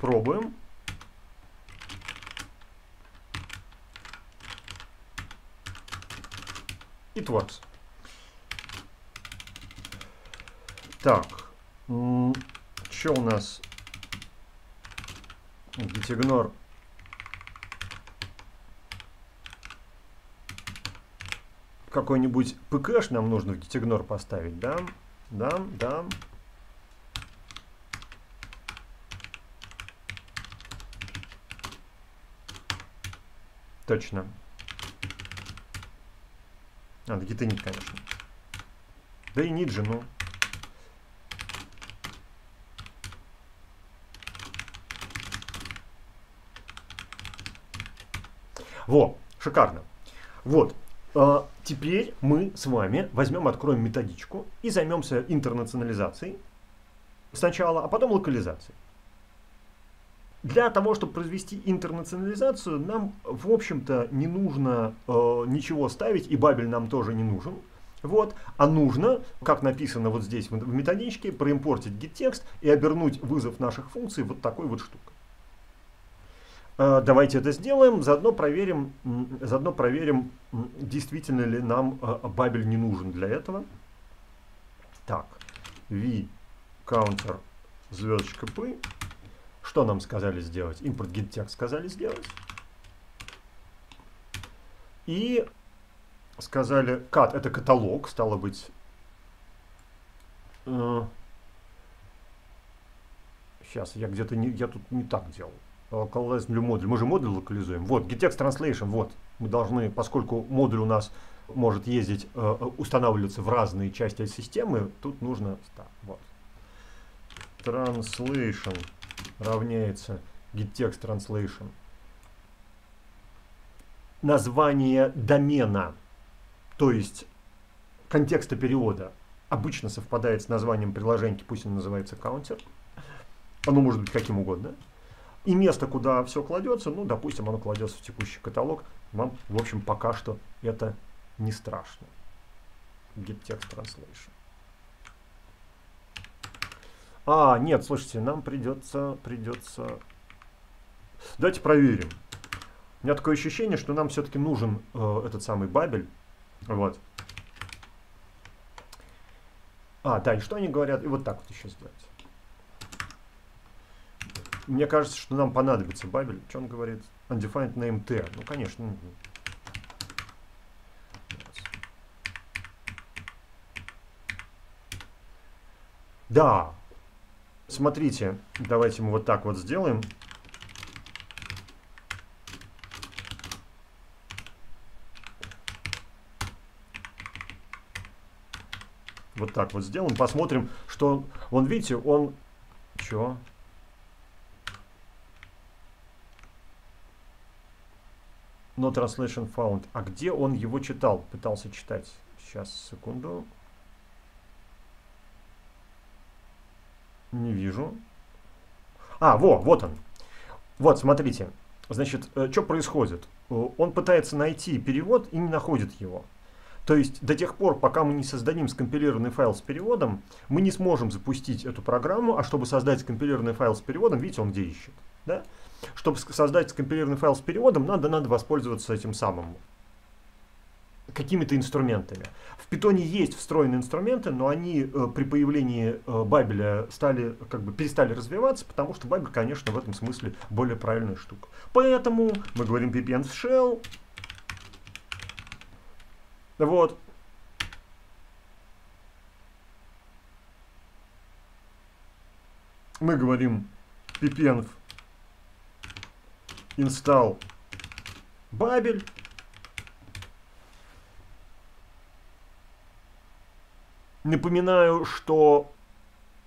пробуем. It works. Так, что у нас? Gitignore какой-нибудь ПКш нам нужно в гитигнор поставить, да? Да, да. Точно. А, да гитынит, конечно. Да и нит же, ну. Во, шикарно. Вот, теперь мы с вами возьмем, откроем методичку и займемся интернационализацией сначала, а потом локализацией. Для того, чтобы произвести интернационализацию, нам, в общем-то, не нужно э, ничего ставить, и бабель нам тоже не нужен. Вот. А нужно, как написано вот здесь в методичке, проимпортить get-текст и обернуть вызов наших функций вот такой вот штукой. Э, давайте это сделаем, заодно проверим, заодно проверим, действительно ли нам э, бабель не нужен для этого. Так, v counter звездочка p. Что нам сказали сделать? Импорт get сказали сделать. И сказали, cat это каталог, стало быть. Э, сейчас, я где-то не, я тут не так делал. Localize new модуль. Мы же модуль локализуем. Вот, getText translation, вот. Мы должны, поскольку модуль у нас может ездить, э, устанавливаться в разные части системы, тут нужно, так, вот. Translation равняется getText translation. Название домена, то есть контекста перевода, обычно совпадает с названием приложеньки, пусть он называется counter. Оно может быть каким угодно. И место, куда все кладется, ну, допустим, оно кладется в текущий каталог. Вам, в общем, пока что это не страшно. Get text translation. А, нет, слушайте, нам придется, придется... Давайте проверим. У меня такое ощущение, что нам все-таки нужен э, этот самый бабель. Вот. А, да, и что они говорят? И вот так вот еще сделать. Мне кажется, что нам понадобится бабель. Что он говорит? Undefined name t. Ну, конечно. Да. Смотрите, давайте мы вот так вот сделаем. Вот так вот сделаем. Посмотрим, что... Вон, видите, он... Чё? No translation found. А где он его читал? Пытался читать. Сейчас, секунду. Не вижу. А, во, вот он. Вот, смотрите. Значит, э, что происходит? Э, он пытается найти перевод и не находит его. То есть до тех пор, пока мы не создадим скомпилированный файл с переводом, мы не сможем запустить эту программу, а чтобы создать скомпилированный файл с переводом, видите, он где ищет. Да? Чтобы создать скомпилированный файл с переводом, надо, надо воспользоваться этим самым какими-то инструментами. В питоне есть встроенные инструменты, но они э, при появлении э, Бабеля стали, как бы перестали развиваться, потому что Бабель, конечно, в этом смысле более правильная штука. Поэтому мы говорим ppn shell. Вот. Мы говорим ppn install Бабель. Напоминаю, что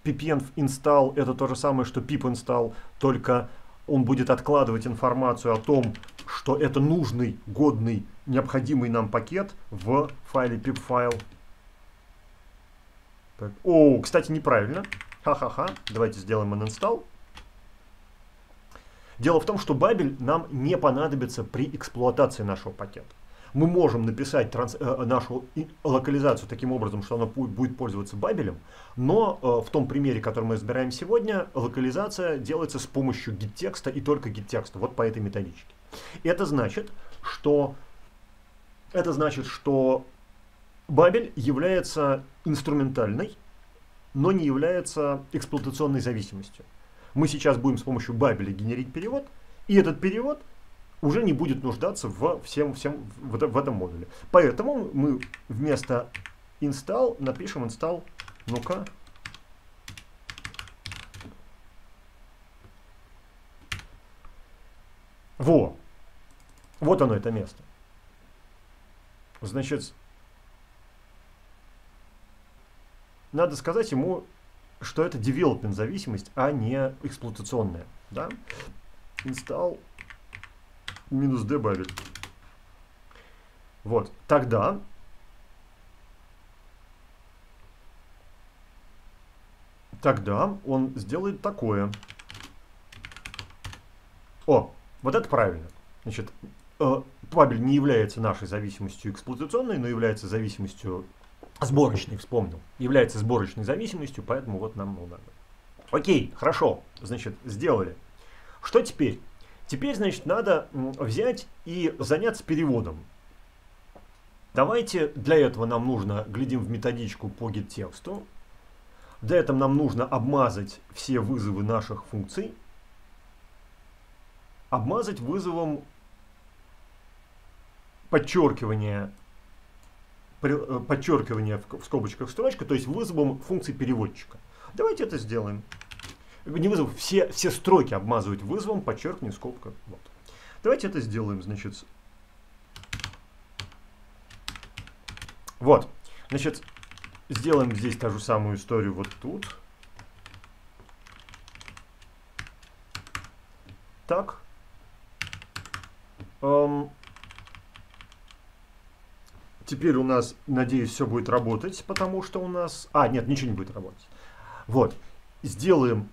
ppn install это то же самое, что pip install, только он будет откладывать информацию о том, что это нужный, годный, необходимый нам пакет в файле pip файл. О, кстати, неправильно. Ха-ха-ха. Давайте сделаем uninstall. Дело в том, что Бабель нам не понадобится при эксплуатации нашего пакета. Мы можем написать транс, э, нашу локализацию таким образом, что она будет пользоваться Бабелем, но э, в том примере, который мы разбираем сегодня, локализация делается с помощью гид-текста и только гид-текста, вот по этой методичке. Это значит, что, это значит, что Бабель является инструментальной, но не является эксплуатационной зависимостью мы сейчас будем с помощью Бабеля генерить перевод, и этот перевод уже не будет нуждаться в, всем, всем, в, в этом модуле. Поэтому мы вместо install напишем install, ну-ка, Во! Вот оно, это место. Значит, надо сказать ему что это development зависимость, а не эксплуатационная. Да? Install минус добавить. Вот, тогда тогда он сделает такое. О, вот это правильно. Значит, э, Пабель не является нашей зависимостью эксплуатационной, но является зависимостью Сборочный, вспомнил. Является сборочной зависимостью, поэтому вот нам надо. Окей, хорошо, значит, сделали. Что теперь? Теперь, значит, надо взять и заняться переводом. Давайте, для этого нам нужно, глядим в методичку по get-тексту. Для этого нам нужно обмазать все вызовы наших функций. Обмазать вызовом подчеркивания Э, подчеркивание в скобочках строчка, то есть вызовом функции переводчика. Давайте это сделаем. не вызов, все, все строки обмазывать вызовом, подчеркни, скобка. Вот. Давайте это сделаем, значит. Вот, значит, сделаем здесь та же самую историю вот тут. Так. Эм, теперь у нас, надеюсь, все будет работать, потому что у нас... А, нет, ничего не будет работать. Вот. Сделаем...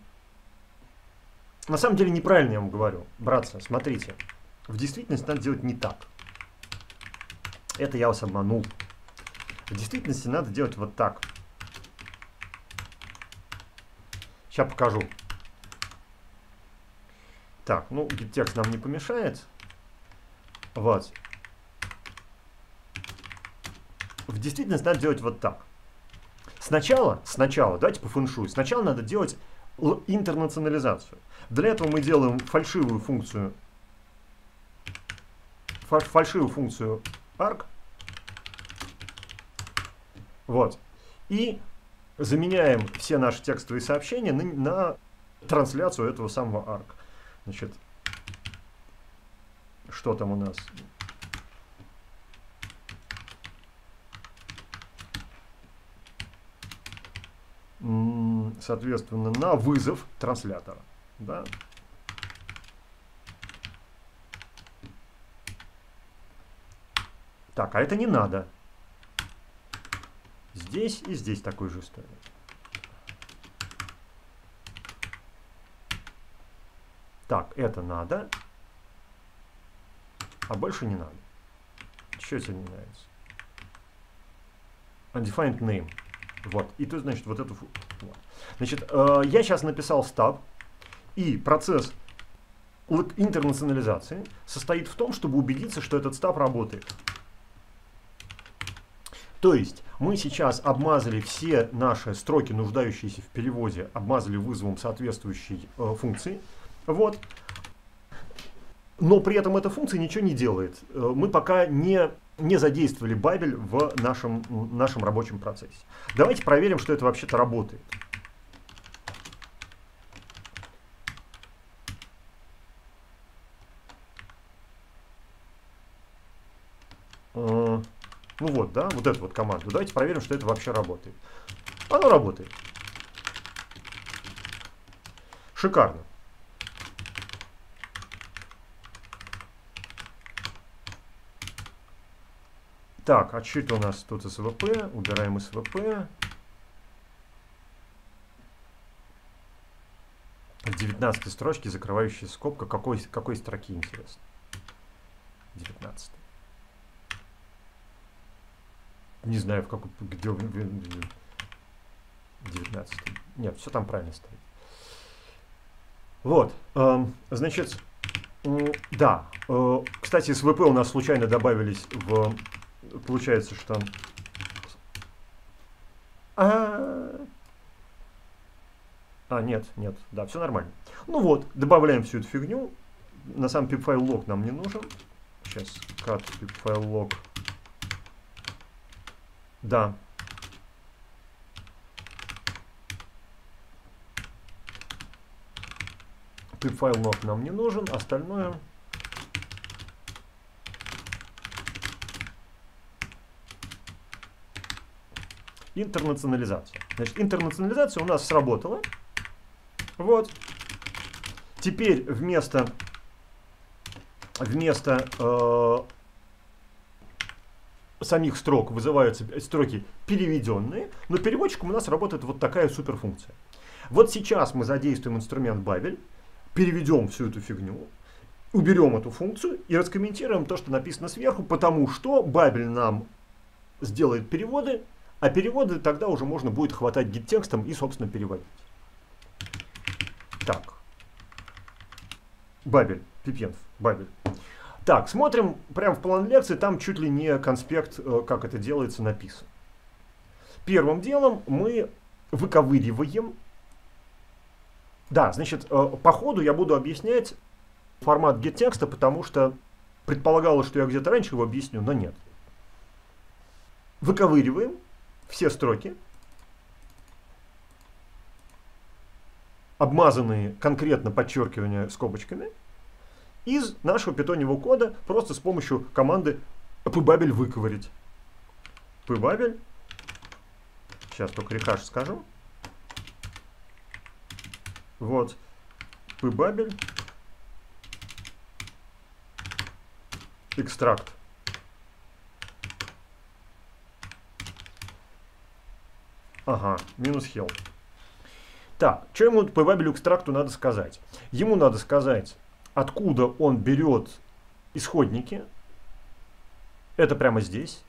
На самом деле неправильно я вам говорю. Братцы, смотрите. В действительности надо делать не так. Это я вас обманул. В действительности надо делать вот так. Сейчас покажу. Так, ну, текст нам не помешает. Вот. В действительности надо делать вот так. Сначала, сначала, давайте по фэншуй, сначала надо делать интернационализацию. Для этого мы делаем фальшивую функцию фальшивую функцию arc. Вот. И заменяем все наши текстовые сообщения на, на трансляцию этого самого arc. Значит, что там у нас? Соответственно, на вызов транслятора. Да? Так, а это не надо. Здесь и здесь такой же история. Так, это надо. А больше не надо. Что тебе не нравится? Undefined name. Вот. И тут, значит, вот эту... Значит, э, я сейчас написал стаб. И процесс интернационализации состоит в том, чтобы убедиться, что этот стаб работает. То есть мы сейчас обмазали все наши строки, нуждающиеся в переводе, обмазали вызовом соответствующей э, функции. Вот. Но при этом эта функция ничего не делает. Э, мы пока не, не задействовали бабель в нашем, нашем рабочем процессе. Давайте проверим, что это вообще-то работает. Ну вот, да, вот эту вот команду. Давайте проверим, что это вообще работает. Оно работает. Шикарно. Так, а что это у нас тут СВП? Убираем СВП. В 19 строчке закрывающая скобка. Какой, какой строки, интересно? 19. Не знаю, в какой, где 19. Нет, все там правильно стоит. Вот, э, значит, да, э, кстати, с ВП у нас случайно добавились в, получается, что... А, а нет, нет, да, все нормально. Ну вот, добавляем всю эту фигню. На самом pipfile log нам не нужен. Сейчас, cut pipfile log да. Pip-файл нот нам не нужен, остальное... Интернационализация. Значит, интернационализация у нас сработала. Вот. Теперь вместо, вместо э, самих строк вызываются строки переведенные, но переводчиком у нас работает вот такая суперфункция. Вот сейчас мы задействуем инструмент Бабель, переведем всю эту фигню, уберем эту функцию и раскомментируем то, что написано сверху, потому что Бабель нам сделает переводы, а переводы тогда уже можно будет хватать гид-текстом и, собственно, переводить. Так. Бабель, Пипенов, Бабель. Так, смотрим прямо в план лекции, там чуть ли не конспект, э, как это делается, написан. Первым делом мы выковыриваем. Да, значит, э, по ходу я буду объяснять формат get-текста, потому что предполагалось, что я где-то раньше его объясню, но нет. Выковыриваем все строки. обмазанные конкретно подчеркивания скобочками, из нашего питоневого кода просто с помощью команды pbabel выковырить. pbabel, сейчас только рехаш скажу, вот, pbabel, экстракт. Ага, минус хел. Так, что ему по вебелю экстракту надо сказать? Ему надо сказать, откуда он берет исходники. Это прямо здесь.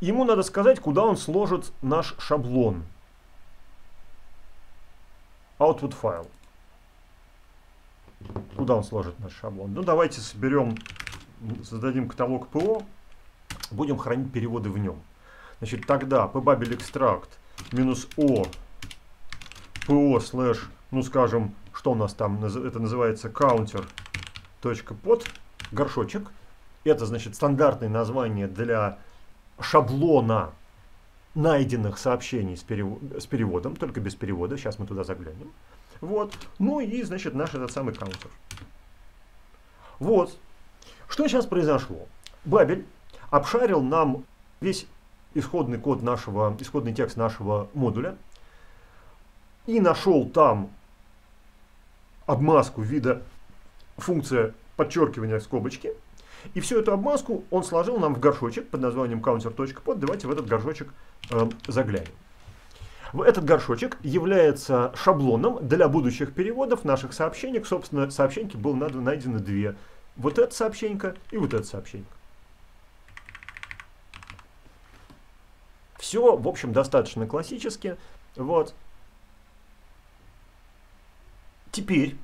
Ему надо сказать, куда он сложит наш шаблон. Output файл. Куда он сложит наш шаблон? Ну, давайте соберем, создадим каталог ПО, будем хранить переводы в нем. Значит, тогда pbabel extract минус o po слэш, ну скажем, что у нас там, это называется counter.pod, горшочек. Это значит стандартное название для шаблона найденных сообщений с, перев... с переводом, только без перевода, сейчас мы туда заглянем. Вот. Ну и, значит, наш этот самый counter. Вот. Что сейчас произошло? Бабель обшарил нам весь исходный код нашего, исходный текст нашего модуля и нашел там обмазку вида функция подчеркивания скобочки. И всю эту обмазку он сложил нам в горшочек под названием counter.pod. Давайте в этот горшочек э, заглянем. Этот горшочек является шаблоном для будущих переводов наших сообщений. Собственно, сообщеньки было найдено две. Вот это сообщенька и вот это сообщенька. Все, в общем, достаточно классически. Вот. Теперь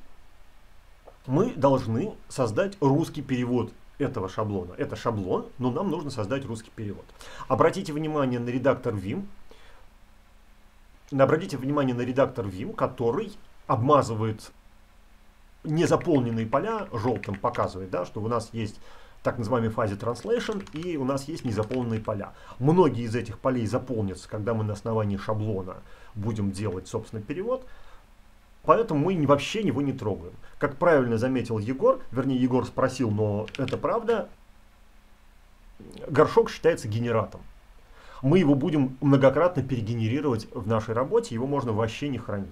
мы должны создать русский перевод этого шаблона. Это шаблон, но нам нужно создать русский перевод. Обратите внимание на редактор Vim. Обратите внимание на редактор Vim, который обмазывает незаполненные поля желтым, показывает, да, что у нас есть так называемой фазе translation, и у нас есть незаполненные поля. Многие из этих полей заполнятся, когда мы на основании шаблона будем делать, собственно, перевод. Поэтому мы вообще его не трогаем. Как правильно заметил Егор, вернее, Егор спросил, но это правда, горшок считается генератом. Мы его будем многократно перегенерировать в нашей работе, его можно вообще не хранить.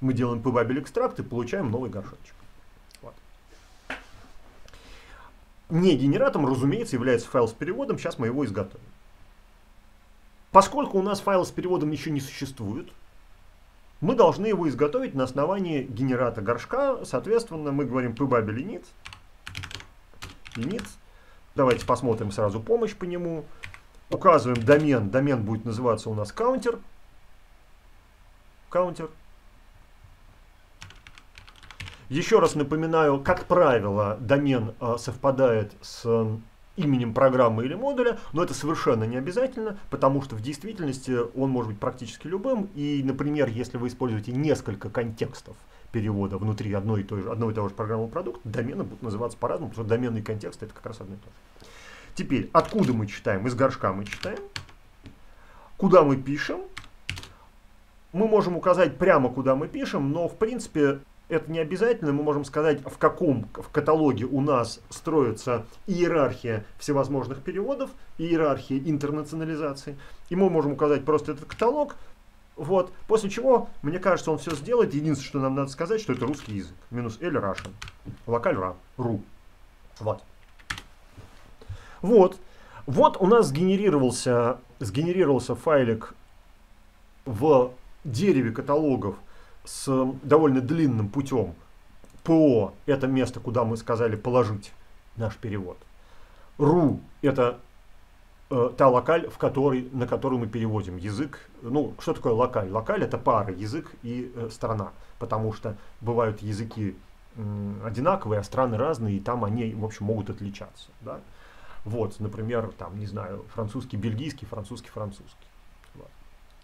Мы делаем pbabel экстракт и получаем новый горшочек. Не генератором, разумеется, является файл с переводом. Сейчас мы его изготовим. Поскольку у нас файл с переводом еще не существует, мы должны его изготовить на основании генерата горшка. Соответственно, мы говорим pbabel init. init. Давайте посмотрим сразу помощь по нему. Указываем домен. Домен будет называться у нас counter. Counter. Еще раз напоминаю, как правило, домен э, совпадает с именем программы или модуля, но это совершенно не обязательно, потому что в действительности он может быть практически любым. И, например, если вы используете несколько контекстов перевода внутри одной и, той же, одного и того же программного продукта, домены будут называться по-разному, потому что доменный контекст это как раз одно и то же. Теперь, откуда мы читаем? Из горшка мы читаем. Куда мы пишем? Мы можем указать прямо, куда мы пишем, но, в принципе, это не обязательно, мы можем сказать, в каком в каталоге у нас строится иерархия всевозможных переводов, иерархия интернационализации. И мы можем указать просто этот каталог, вот, после чего, мне кажется, он все сделает. Единственное, что нам надо сказать, что это русский язык. Минус L Russian. Локаль ра. Ру. Вот. Вот. Вот у нас сгенерировался, сгенерировался файлик в дереве каталогов с довольно длинным путем. ПО – это место, куда мы сказали положить наш перевод. РУ – это э, та локаль, в которой, на которую мы переводим язык. Ну, что такое локаль? Локаль – это пара, язык и э, страна. Потому что бывают языки э, одинаковые, а страны разные, и там они, в общем, могут отличаться. Да? Вот, например, там, не знаю, французский, бельгийский, французский, французский.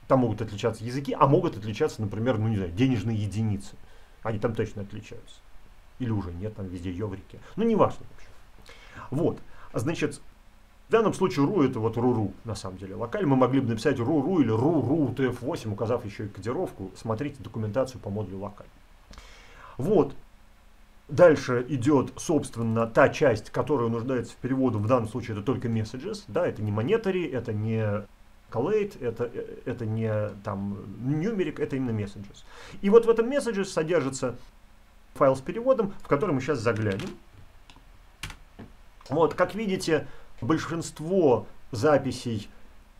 Там могут отличаться языки, а могут отличаться, например, ну не знаю, денежные единицы. Они там точно отличаются. Или уже нет, там везде еврики. Ну, неважно, в общем. Вот. Значит, В данном случае ru это вот ру-ру, на самом деле. Локаль мы могли бы написать ру-ру или ру-ру tf8, указав еще и кодировку. Смотрите документацию по модулю локаль. Вот. Дальше идет, собственно, та часть, которая нуждается в переводу. В данном случае это только messages. Да, это не monetary, это не collate, это, это не там numeric, это именно messages. И вот в этом messages содержится файл с переводом, в который мы сейчас заглянем. Вот, как видите, большинство записей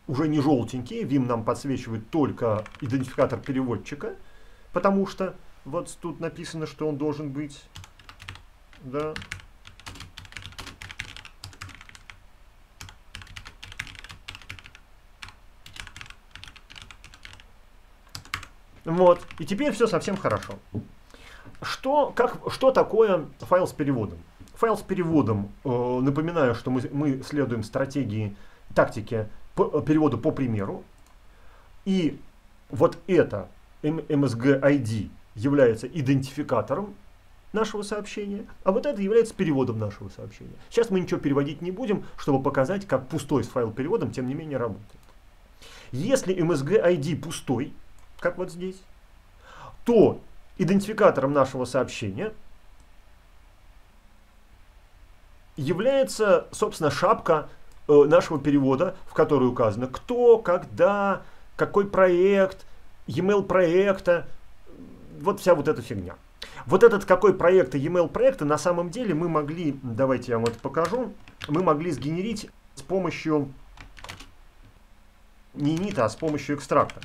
уже не желтенькие, Vim нам подсвечивает только идентификатор переводчика, потому что вот тут написано, что он должен быть, да, Вот. И теперь все совсем хорошо. Что, как, что такое файл с переводом? Файл с переводом, э, напоминаю, что мы, мы следуем стратегии, тактике по, э, перевода по примеру. И вот это MSG ID является идентификатором нашего сообщения, а вот это является переводом нашего сообщения. Сейчас мы ничего переводить не будем, чтобы показать, как пустой с файл переводом, тем не менее, работает. Если MSG ID пустой, как вот здесь, то идентификатором нашего сообщения является, собственно, шапка э, нашего перевода, в которой указано кто, когда, какой проект, e-mail проекта, вот вся вот эта фигня. Вот этот какой проект и e-mail проекта на самом деле мы могли, давайте я вам это покажу, мы могли сгенерить с помощью не нита, а с помощью экстракта.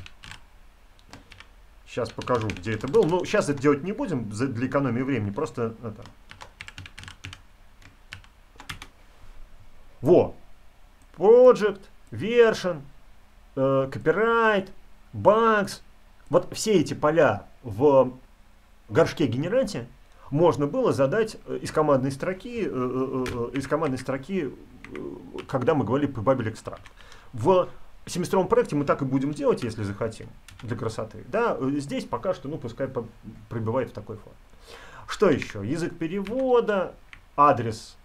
Сейчас покажу, где это было. Ну, сейчас это делать не будем для экономии времени. Просто это. Во. Project, version, э, copyright, bugs. Вот все эти поля в горшке генерате можно было задать э, из командной строки, э, из командной строки, когда мы говорили про Babel Extract. В семестровом проекте мы так и будем делать, если захотим, для красоты. Да, здесь пока что, ну, пускай пробивает в такой форме. Что еще? Язык перевода, адрес,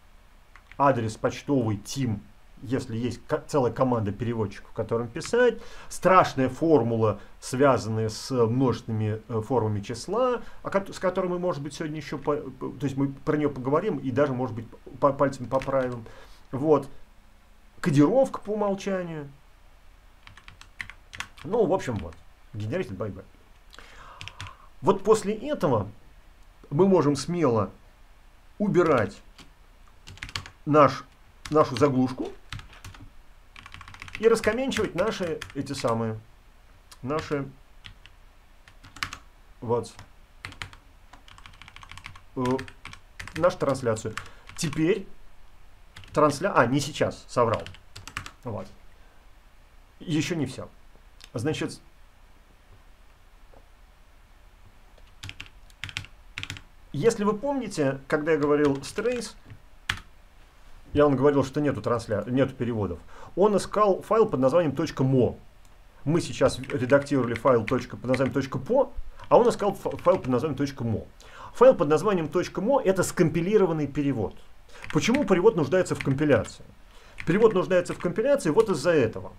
адрес почтовый, тим, если есть целая команда переводчиков, которым писать, страшная формула, связанная с множественными э, формами числа, с которой мы, может быть, сегодня еще, по, то есть мы про нее поговорим и даже, может быть, по пальцем поправим. Вот. Кодировка по умолчанию, ну, в общем, вот. Generated by by. Вот после этого мы можем смело убирать наш, нашу заглушку и раскоменчивать наши эти самые, наши, вот, э, нашу трансляцию. Теперь трансля... А, не сейчас, соврал. Вот. Еще не все. Значит, если вы помните, когда я говорил strace, я вам говорил, что нету трансля... нету переводов. Он искал файл под названием .mo. Мы сейчас редактировали файл под названием .po, а он искал файл под названием .mo. Файл под названием .mo это скомпилированный перевод. Почему перевод нуждается в компиляции? Перевод нуждается в компиляции вот из-за этого.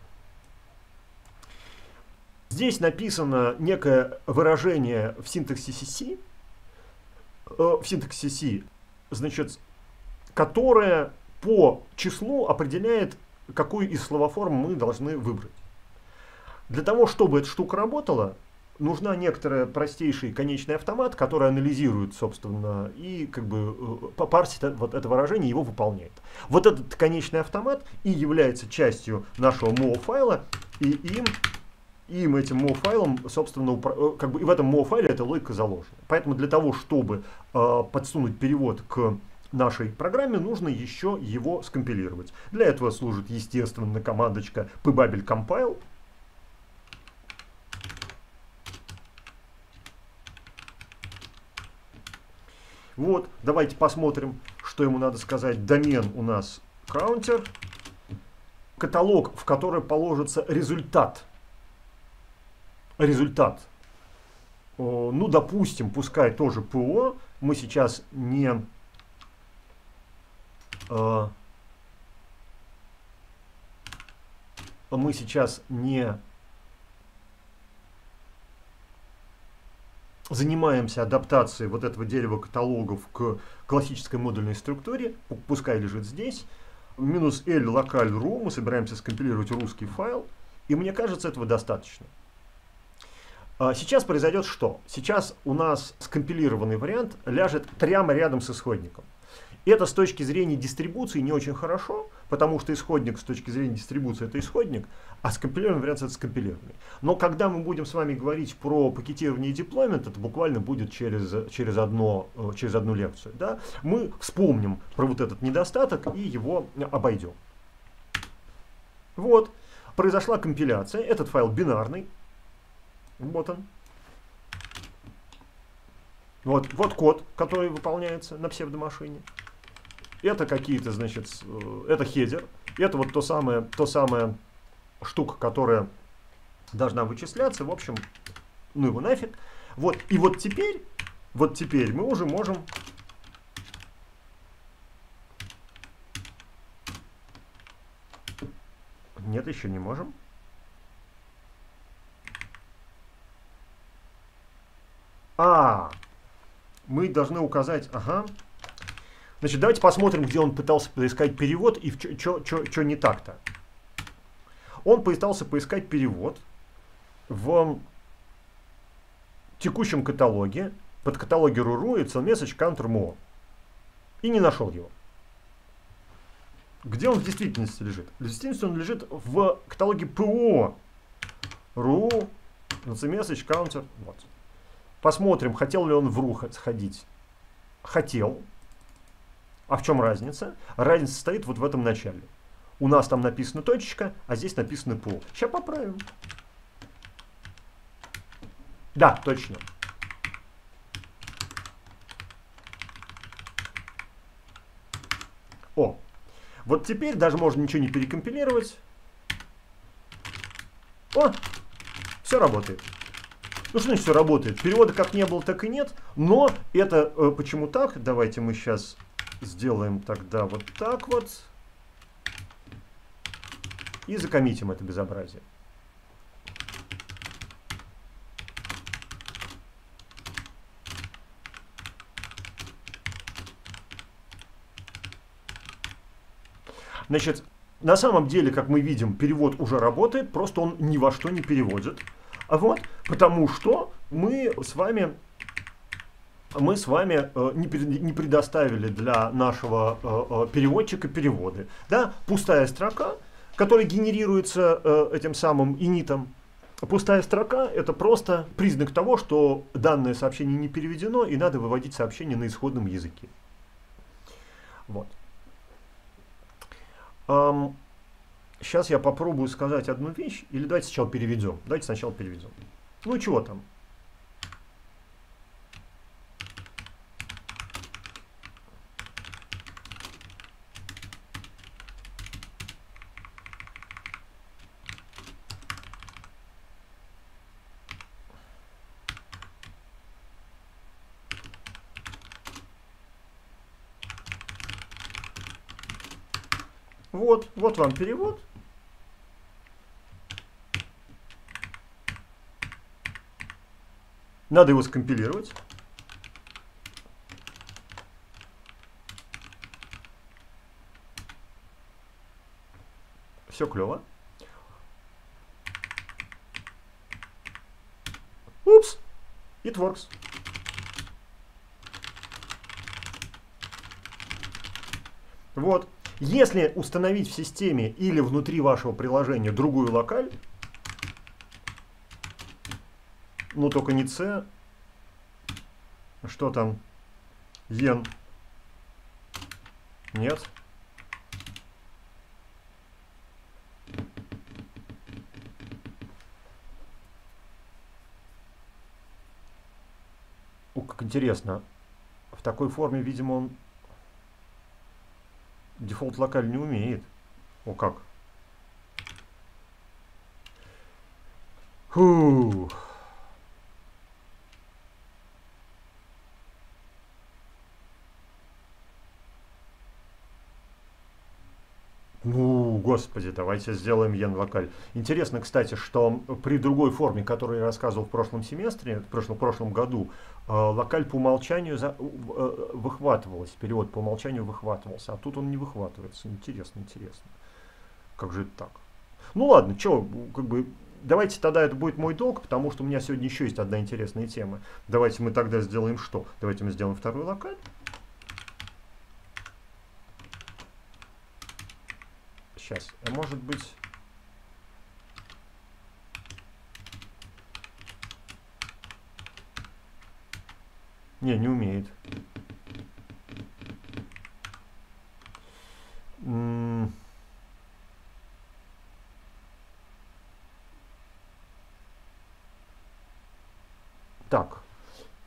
Здесь написано некое выражение в синтаксисе C, э, в синтаксисе C, значит, которое по числу определяет, какую из словоформ мы должны выбрать. Для того, чтобы эта штука работала, нужна некоторая простейший конечный автомат, который анализирует, собственно, и как бы э, парсит вот это выражение, его выполняет. Вот этот конечный автомат и является частью нашего mo файла, и им им, этим mo файлом, собственно, э, как бы и в этом mo файле эта логика заложена. Поэтому для того, чтобы э, подсунуть перевод к нашей программе, нужно еще его скомпилировать. Для этого служит, естественно, командочка pbabel compile. Вот, давайте посмотрим, что ему надо сказать. Домен у нас counter. Каталог, в который положится результат результат. Ну, допустим, пускай тоже ПО, мы сейчас не... Э, мы сейчас не занимаемся адаптацией вот этого дерева каталогов к классической модульной структуре, пускай лежит здесь, минус L локаль ru, мы собираемся скомпилировать русский файл, и мне кажется, этого достаточно. А сейчас произойдет что? Сейчас у нас скомпилированный вариант ляжет прямо рядом с исходником. Это с точки зрения дистрибуции не очень хорошо, потому что исходник с точки зрения дистрибуции это исходник, а скомпилированный вариант это скомпилированный. Но когда мы будем с вами говорить про пакетирование и деплоймент, это буквально будет через, через, одно, э, через одну лекцию. Да? Мы вспомним про вот этот недостаток и его обойдем. Вот, произошла компиляция, этот файл бинарный, вот он. Вот, вот код, который выполняется на псевдомашине. Это какие-то, значит, э, это хедер. Это вот то самое, то самое штука, которая должна вычисляться. В общем, ну его нафиг. Вот, и вот теперь, вот теперь мы уже можем Нет, еще не можем. А, мы должны указать, ага, Значит, давайте посмотрим, где он пытался поискать перевод и что не так-то. Он пытался поискать перевод в текущем каталоге, под каталоге RURU и CellMessage Counter Mo. И не нашел его. Где он в действительности лежит? В действительности он лежит в каталоге PO. RU, CellMessage Counter. Вот. Посмотрим, хотел ли он в RU сходить. Хотел. А в чем разница? Разница стоит вот в этом начале. У нас там написана точечка, а здесь написано пол. Сейчас поправим. Да, точно. О, вот теперь даже можно ничего не перекомпилировать. О, все работает. Ну что значит все работает? Перевода как не было, так и нет. Но это э, почему так? Давайте мы сейчас Сделаем тогда вот так вот. И закоммитим это безобразие. Значит, на самом деле, как мы видим, перевод уже работает, просто он ни во что не переводит. А вот, потому что мы с вами мы с вами э, не предоставили для нашего э, э, переводчика переводы. Да? Пустая строка, которая генерируется этим самым инитом. Пустая строка – это просто признак того, что данное сообщение не переведено, и надо выводить сообщение на исходном языке. Вот. Сейчас я попробую сказать одну вещь, или давайте сначала переведем. Давайте сначала переведем. Ну чего там? Вот, вот вам перевод. Надо его скомпилировать. Все клево. Упс, it works. Вот. Если установить в системе или внутри вашего приложения другую локаль, ну только не C, что там, ен, нет. О, как интересно. В такой форме, видимо, он Дефолт локаль не умеет. О как. Фу. Ну, господи, давайте сделаем en локаль. Интересно, кстати, что при другой форме, которую я рассказывал в прошлом семестре, в прошлом, в прошлом году, э, локаль по умолчанию за, э, выхватывалась, перевод по умолчанию выхватывался, а тут он не выхватывается. Интересно, интересно. Как же это так? Ну ладно, что, как бы, давайте тогда это будет мой долг, потому что у меня сегодня еще есть одна интересная тема. Давайте мы тогда сделаем что? Давайте мы сделаем второй локаль. Сейчас, а может быть... Не, не умеет. Так,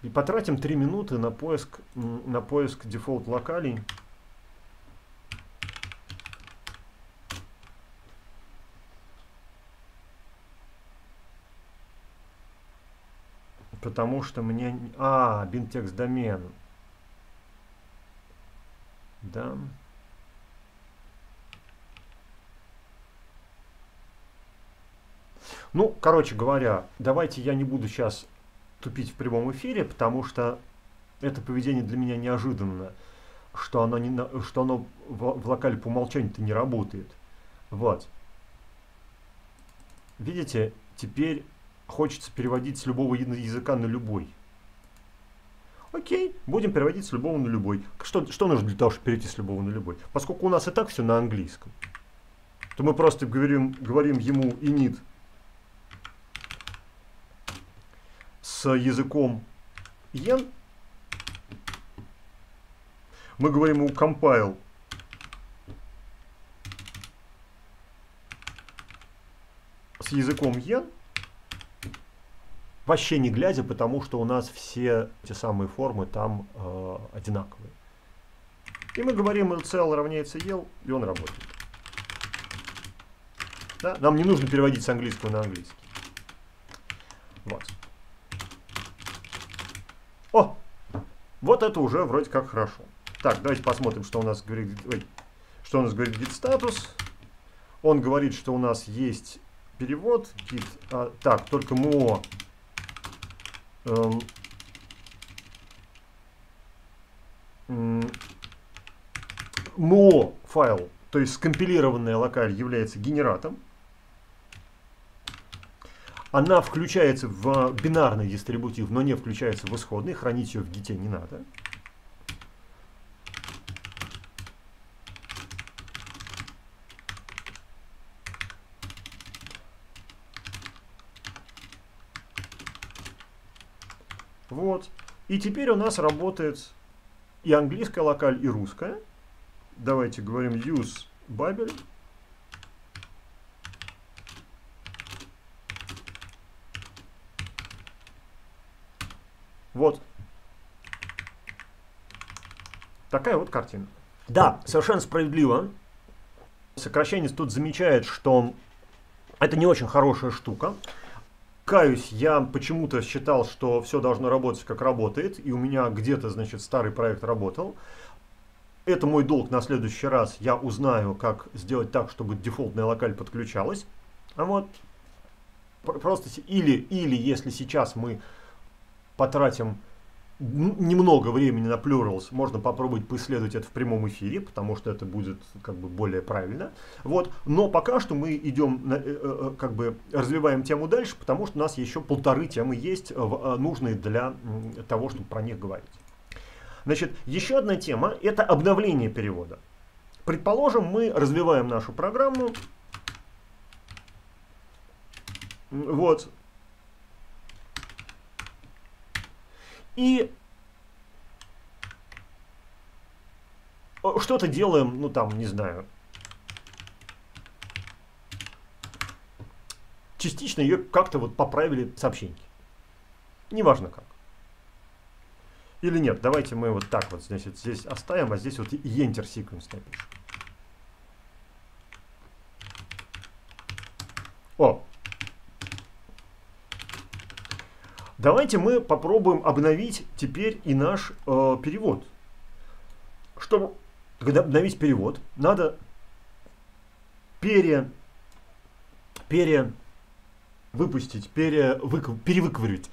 и потратим 3 минуты на поиск, на поиск дефолт локалей. Потому что мне... А, бинтекст домен. Да. Ну, короче говоря, давайте я не буду сейчас тупить в прямом эфире, потому что это поведение для меня неожиданно, что оно, не, что оно в, в локале по умолчанию-то не работает. Вот. Видите, теперь хочется переводить с любого языка на любой. Окей, будем переводить с любого на любой. Что, что нужно для того, чтобы перейти с любого на любой? Поскольку у нас и так все на английском, то мы просто говорим, говорим ему init с языком yen. Мы говорим ему compile с языком yen вообще не глядя, потому что у нас все те самые формы там э, одинаковые. И мы говорим LCL равняется EL, и он работает. Да? Нам не нужно переводить с английского на английский. Вот. О! Вот это уже вроде как хорошо. Так, давайте посмотрим, что у нас говорит, ой, что у нас говорит git статус. Он говорит, что у нас есть перевод. Git, а, так, только мо мо файл, то есть скомпилированная локаль является генератом. Она включается в бинарный дистрибутив, но не включается в исходный. Хранить ее в гите не надо. Вот. И теперь у нас работает и английская локаль, и русская. Давайте говорим use Babel. Вот. Такая вот картина. Да, совершенно справедливо. Сокращенец тут замечает, что это не очень хорошая штука. Каюсь, я почему-то считал, что все должно работать как работает, и у меня где-то, значит, старый проект работал. Это мой долг на следующий раз. Я узнаю, как сделать так, чтобы дефолтная локаль подключалась. А вот просто или, или если сейчас мы потратим немного времени на plurals, можно попробовать поисследовать это в прямом эфире, потому что это будет как бы более правильно. Вот. Но пока что мы идем, э, э, э, как бы развиваем тему дальше, потому что у нас еще полторы темы есть, нужные для того, чтобы про них говорить. Значит, еще одна тема – это обновление перевода. Предположим, мы развиваем нашу программу. Вот, И что-то делаем, ну там, не знаю, частично ее как-то вот поправили сообщеньки. Неважно как. Или нет, давайте мы вот так вот значит, здесь оставим, а здесь вот enter sequence напишем. О, Давайте мы попробуем обновить теперь и наш э, перевод. Чтобы обновить перевод, надо пере, пере, выпустить, пере, вык, перевыковырить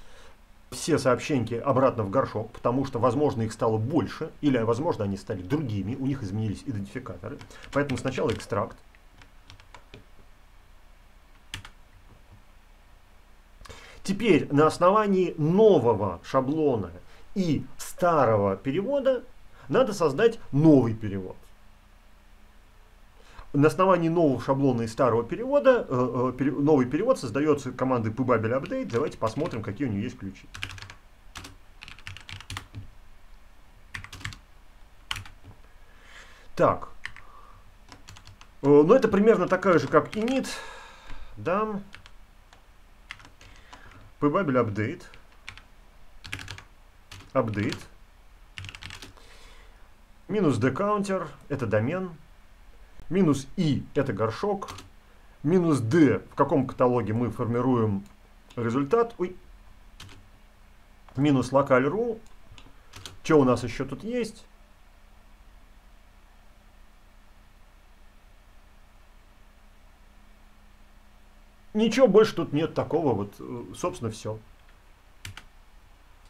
все сообщения обратно в горшок, потому что, возможно, их стало больше, или, возможно, они стали другими, у них изменились идентификаторы. Поэтому сначала экстракт. Теперь на основании нового шаблона и старого перевода надо создать новый перевод. На основании нового шаблона и старого перевода э, э, новый перевод создается командой pubabel update. Давайте посмотрим, какие у нее есть ключи. Так. Э, ну, это примерно такая же, как init. Да. Pubabel update. Update. Минус dcounter – это домен. Минус i – это горшок. Минус d – в каком каталоге мы формируем результат. Ой. Минус localRu. Что у нас еще тут есть? Ничего больше тут нет такого. Вот, э, собственно, все.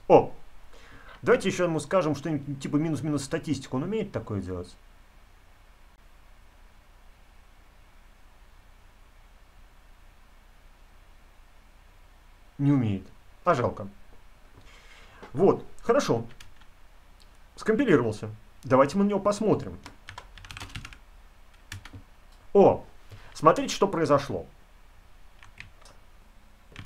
О, Давайте еще ему скажем что-нибудь типа минус-минус статистику. Он умеет такое делать? Не умеет. А жалко. Вот, хорошо. Скомпилировался. Давайте мы на него посмотрим. О, смотрите, что произошло.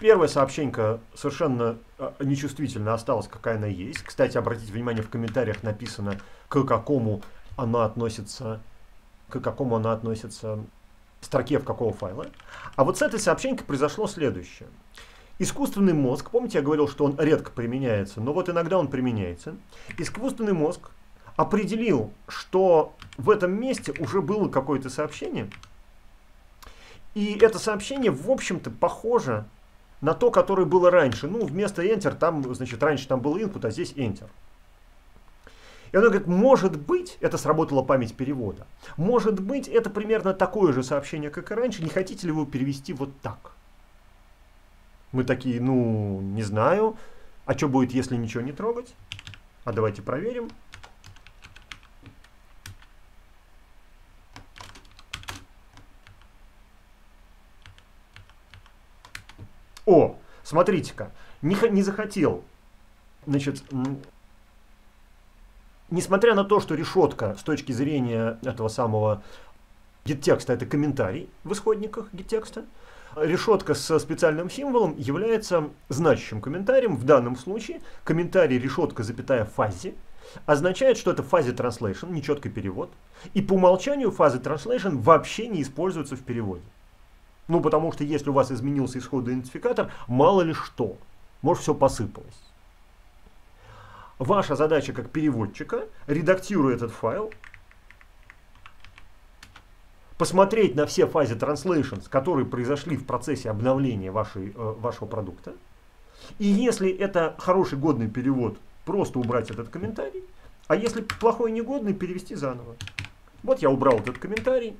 Первая сообщенька совершенно э, нечувствительно осталась, какая она есть. Кстати, обратите внимание, в комментариях написано, к какому она относится, к какому она относится строке в какого файла. А вот с этой сообщенькой произошло следующее. Искусственный мозг, помните, я говорил, что он редко применяется, но вот иногда он применяется. Искусственный мозг определил, что в этом месте уже было какое-то сообщение, и это сообщение, в общем-то, похоже на то, которое было раньше. Ну, вместо Enter там, значит, раньше там был input, а здесь Enter. И он говорит, может быть, это сработала память перевода, может быть, это примерно такое же сообщение, как и раньше, не хотите ли вы перевести вот так? Мы такие, ну, не знаю, а что будет, если ничего не трогать? А давайте проверим. О, смотрите-ка, не, не захотел. Значит, несмотря на то, что решетка с точки зрения этого самого гид-текста это комментарий в исходниках гид-текста, решетка со специальным символом является значащим комментарием. В данном случае комментарий решетка запятая фазе означает, что это фазе translation, нечеткий перевод. И по умолчанию фазы translation вообще не используется в переводе. Ну, потому что если у вас изменился исходный идентификатор, мало ли что, может все посыпалось. Ваша задача как переводчика, редактируя этот файл, посмотреть на все фазы translations, которые произошли в процессе обновления вашей, э, вашего продукта. И если это хороший годный перевод, просто убрать этот комментарий. А если плохой негодный, перевести заново. Вот я убрал этот комментарий.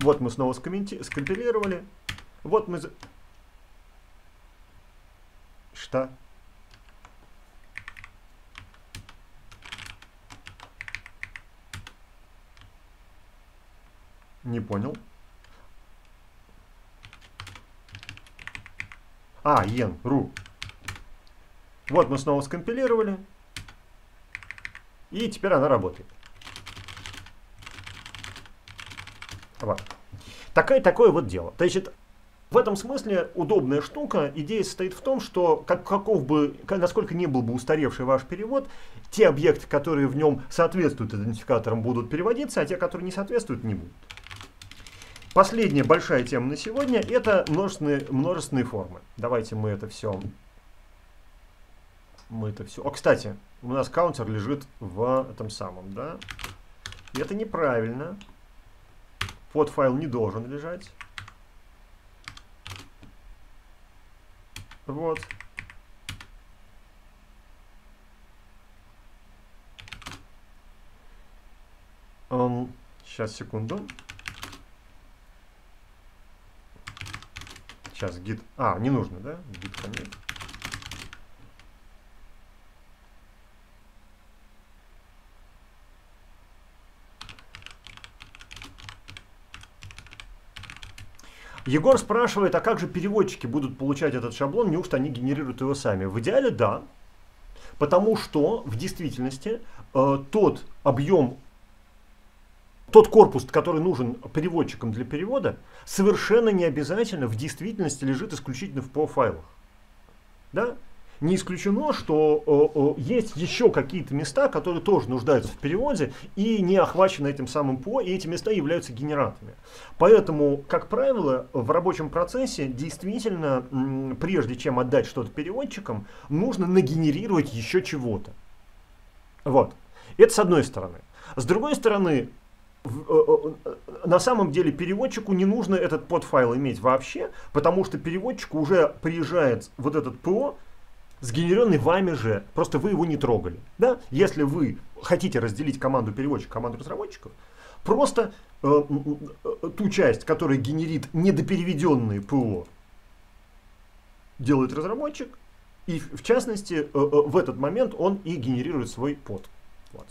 Вот мы снова скомпилировали. Вот мы... Что? Не понял. А, ен, ру. Вот мы снова скомпилировали. И теперь она работает. Вот. Такое, такое вот дело. Значит, в этом смысле удобная штука. Идея состоит в том, что как, каков бы, насколько не был бы устаревший ваш перевод, те объекты, которые в нем соответствуют идентификаторам, будут переводиться, а те, которые не соответствуют, не будут. Последняя большая тема на сегодня – это множественные, множественные формы. Давайте мы это все... Мы это все... О, кстати, у нас каунтер лежит в этом самом, да? И это неправильно. Под файл не должен лежать. Вот. Um, Сейчас, секунду. Сейчас git... А, не нужно, да? Git commit. Егор спрашивает, а как же переводчики будут получать этот шаблон, неужто они генерируют его сами? В идеале да, потому что в действительности э, тот объем, тот корпус, который нужен переводчикам для перевода, совершенно не обязательно в действительности лежит исключительно в PO файлах. Да? Не исключено, что есть еще какие-то места, которые тоже нуждаются в переводе и не охвачены этим самым ПО, и эти места являются генераторами. Поэтому, как правило, в рабочем процессе действительно, прежде чем отдать что-то переводчикам, нужно нагенерировать еще чего-то. Вот. Это с одной стороны. С другой стороны, на самом деле переводчику не нужно этот подфайл иметь вообще, потому что переводчику уже приезжает вот этот ПО сгенеренный вами же, просто вы его не трогали. Да? Если вы хотите разделить команду переводчика, команду разработчиков, просто э, э, ту часть, которая генерит недопереведенные ПО, делает разработчик, и в частности, э, э, в этот момент он и генерирует свой под. Вот.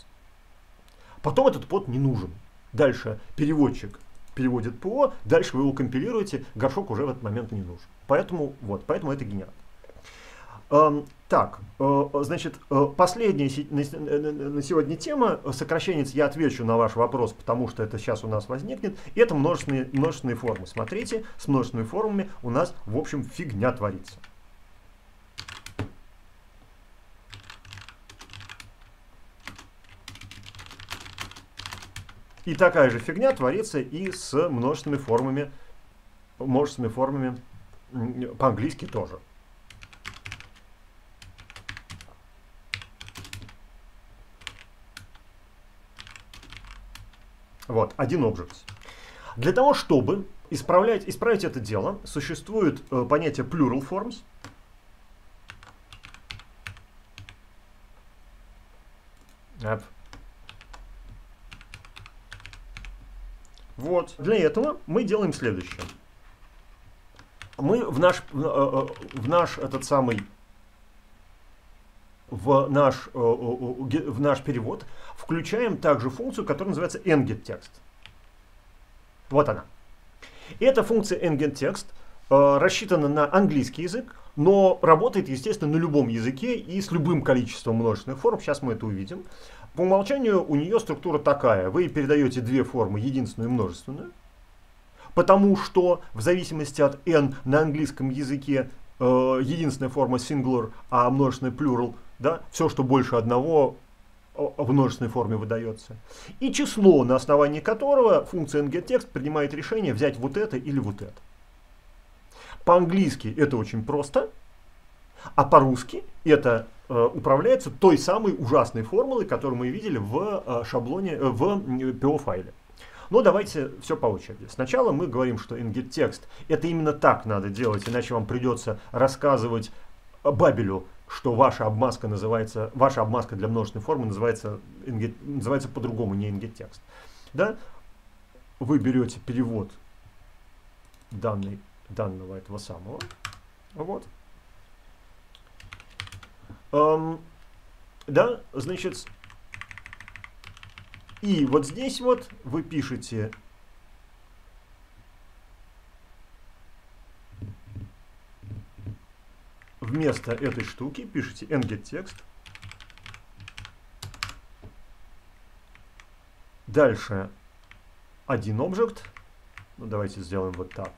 Потом этот под не нужен. Дальше переводчик переводит ПО, дальше вы его компилируете, горшок уже в этот момент не нужен. Поэтому, вот, поэтому это генератор. Эм, так, э, значит, э, последняя на сегодня тема, сокращенец, я отвечу на ваш вопрос, потому что это сейчас у нас возникнет, это множественные, множественные формы. Смотрите, с множественными формами у нас, в общем, фигня творится. И такая же фигня творится и с множественными формами, множественными формами по-английски тоже. Вот, один объект. Для того, чтобы исправлять, исправить это дело, существует э, понятие plural forms. Yep. Вот. Для этого мы делаем следующее. Мы в наш, э, э, в наш этот самый в наш, э, в наш перевод включаем также функцию, которая называется ngText. Вот она. Эта функция ngText э, рассчитана на английский язык, но работает, естественно, на любом языке и с любым количеством множественных форм. Сейчас мы это увидим. По умолчанию у нее структура такая. Вы передаете две формы, единственную и множественную. Потому что в зависимости от n на английском языке э, единственная форма singular, а множественная plural да, все, что больше одного в множественной форме выдается. И число, на основании которого функция ngText принимает решение взять вот это или вот это. По-английски это очень просто, а по-русски это э, управляется той самой ужасной формулой, которую мы видели в э, шаблоне, э, в PO-файле. Но давайте все по очереди. Сначала мы говорим, что ngText это именно так надо делать, иначе вам придется рассказывать Бабелю, что ваша обмазка называется, ваша обмазка для множественной формы называется, называется по-другому, не ингет-текст. Да? Вы берете перевод данной, данного этого самого. Вот. Эм, да, значит, и вот здесь вот вы пишете вместо этой штуки пишите ngText. Дальше один объект. Ну, давайте сделаем вот так.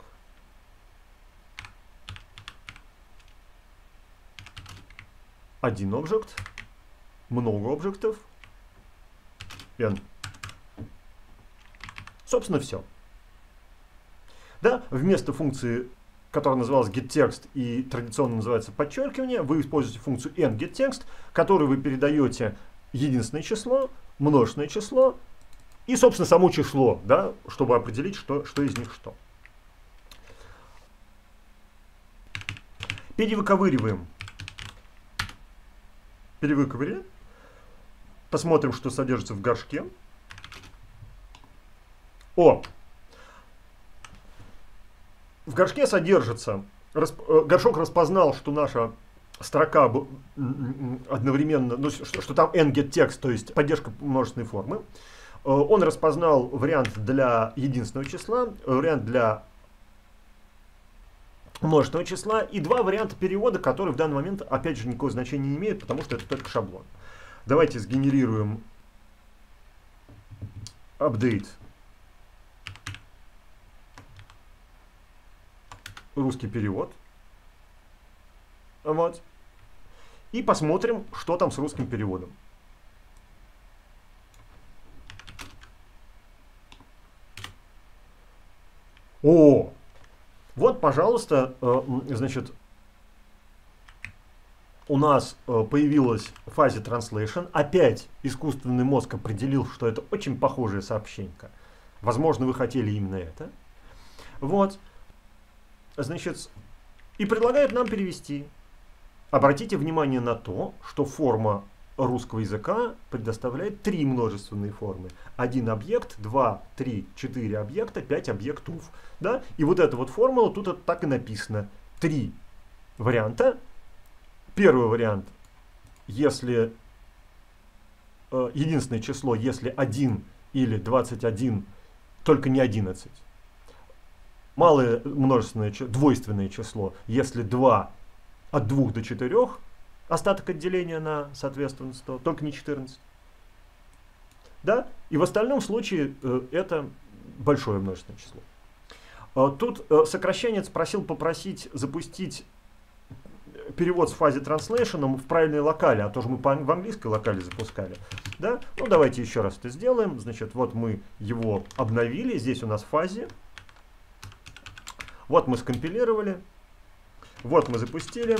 Один объект, много объектов, n. Собственно, все. Да, вместо функции которая называлась getText и традиционно называется подчеркивание, вы используете функцию ngText, которой вы передаете единственное число, множественное число и, собственно, само число, да, чтобы определить, что, что из них что. Перевыковыриваем. Перевыковыриваем. Посмотрим, что содержится в горшке. О! В горшке содержится, расп, э, горшок распознал, что наша строка одновременно, ну, что, что там n-get текст, то есть поддержка множественной формы. Э, он распознал вариант для единственного числа, вариант для множественного числа и два варианта перевода, которые в данный момент, опять же, никакого значения не имеют, потому что это только шаблон. Давайте сгенерируем update русский перевод. Вот. И посмотрим, что там с русским переводом. О, вот, пожалуйста, э, значит, у нас э, появилась фазе translation. Опять искусственный мозг определил, что это очень похожая сообщенька. Возможно, вы хотели именно это. Вот. Значит, и предлагают нам перевести. Обратите внимание на то, что форма русского языка предоставляет три множественные формы. Один объект, два, три, четыре объекта, пять объектов. Да? И вот эта вот формула, тут так и написано. Три варианта. Первый вариант, если э, единственное число, если 1 или 21, только не 11. Малое множественное, двойственное число, если 2 от 2 до 4, остаток отделения на, соответственно, 100, только не 14. Да? И в остальном случае э, это большое множественное число. Э, тут э, сокращенец просил попросить запустить перевод с фазе translation в правильной локале, а то же мы по, в английской локале запускали. Да? Ну, давайте еще раз это сделаем. Значит, вот мы его обновили. Здесь у нас в фазе. Вот мы скомпилировали. Вот мы запустили.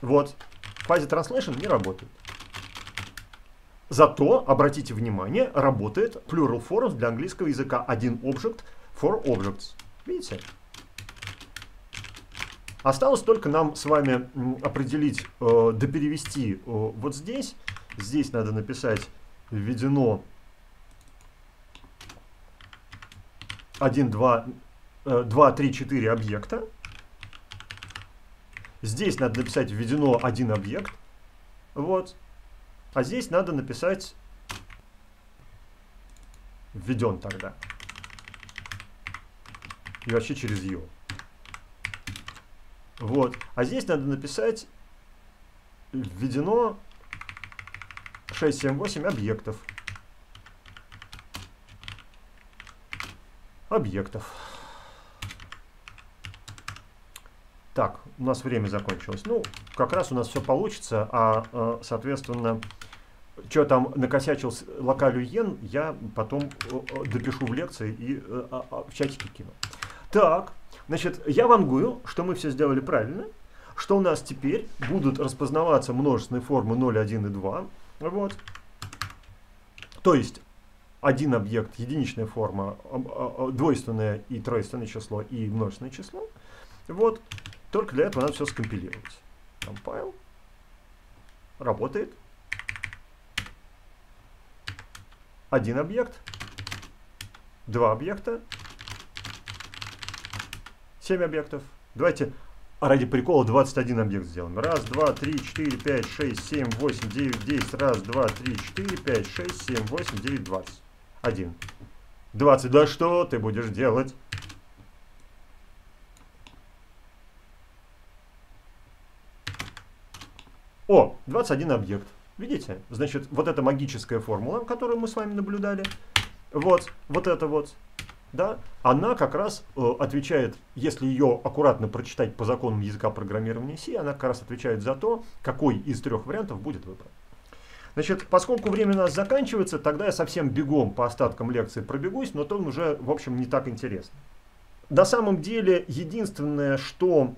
Вот. Фазе translation не работает. Зато, обратите внимание, работает plural forms для английского языка. Один object for objects. Видите? Осталось только нам с вами определить, э, доперевести э, вот здесь. Здесь надо написать введено 1, 2, 2 3, 4 объекта. Здесь надо написать введено один объект. Вот. А здесь надо написать введен тогда. И вообще через ее. Вот. А здесь надо написать введено 678 объектов. Объектов. Так, у нас время закончилось. Ну, как раз у нас все получится, а, э, соответственно, что там накосячил локалью йен, я потом э, э, допишу в лекции и а, а, в чатике кину. Так, значит, я вангую, что мы все сделали правильно, что у нас теперь будут распознаваться множественные формы 0, 1 и 2. Вот. То есть, один объект, единичная форма, двойственное и тройственное число и множественное число. Вот. Только для этого надо все скомпилировать. Compile. Работает. Один объект. Два объекта. Семь объектов. Давайте ради прикола 21 объект сделаем. Раз, два, три, четыре, пять, шесть, семь, восемь, девять, десять. Раз, два, три, четыре, пять, шесть, семь, восемь, девять, двадцать. Один. Двадцать. Да что ты будешь делать? О, 21 объект. Видите? Значит, вот эта магическая формула, которую мы с вами наблюдали, вот, вот это вот, да, она как раз э, отвечает, если ее аккуратно прочитать по законам языка программирования C, она как раз отвечает за то, какой из трех вариантов будет выбран. Значит, поскольку время у нас заканчивается, тогда я совсем бегом по остаткам лекции пробегусь, но то уже, в общем, не так интересно. На самом деле, единственное, что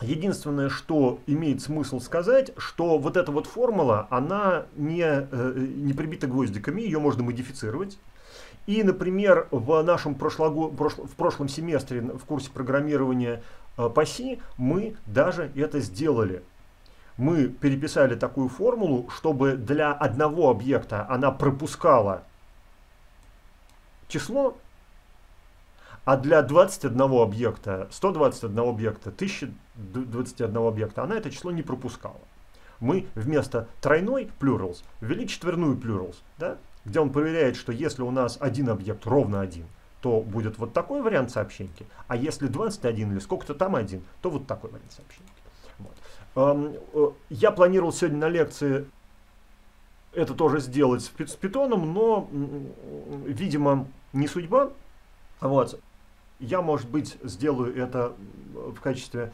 Единственное, что имеет смысл сказать, что вот эта вот формула, она не, э, не прибита гвоздиками, ее можно модифицировать. И, например, в нашем прошлого, в прошлом семестре в курсе программирования э, по C мы даже это сделали. Мы переписали такую формулу, чтобы для одного объекта она пропускала число, а для 21 объекта, 121 объекта, 1021 объекта, она это число не пропускала. Мы вместо тройной plurals ввели четверную plurals, да, где он проверяет, что если у нас один объект ровно один, то будет вот такой вариант сообщенки, а если 21 или сколько-то там один, то вот такой вариант сообщенки. Э, я планировал сегодня на лекции это тоже сделать с питоном, но, видимо, не судьба. Вот. Я, может быть, сделаю это в качестве,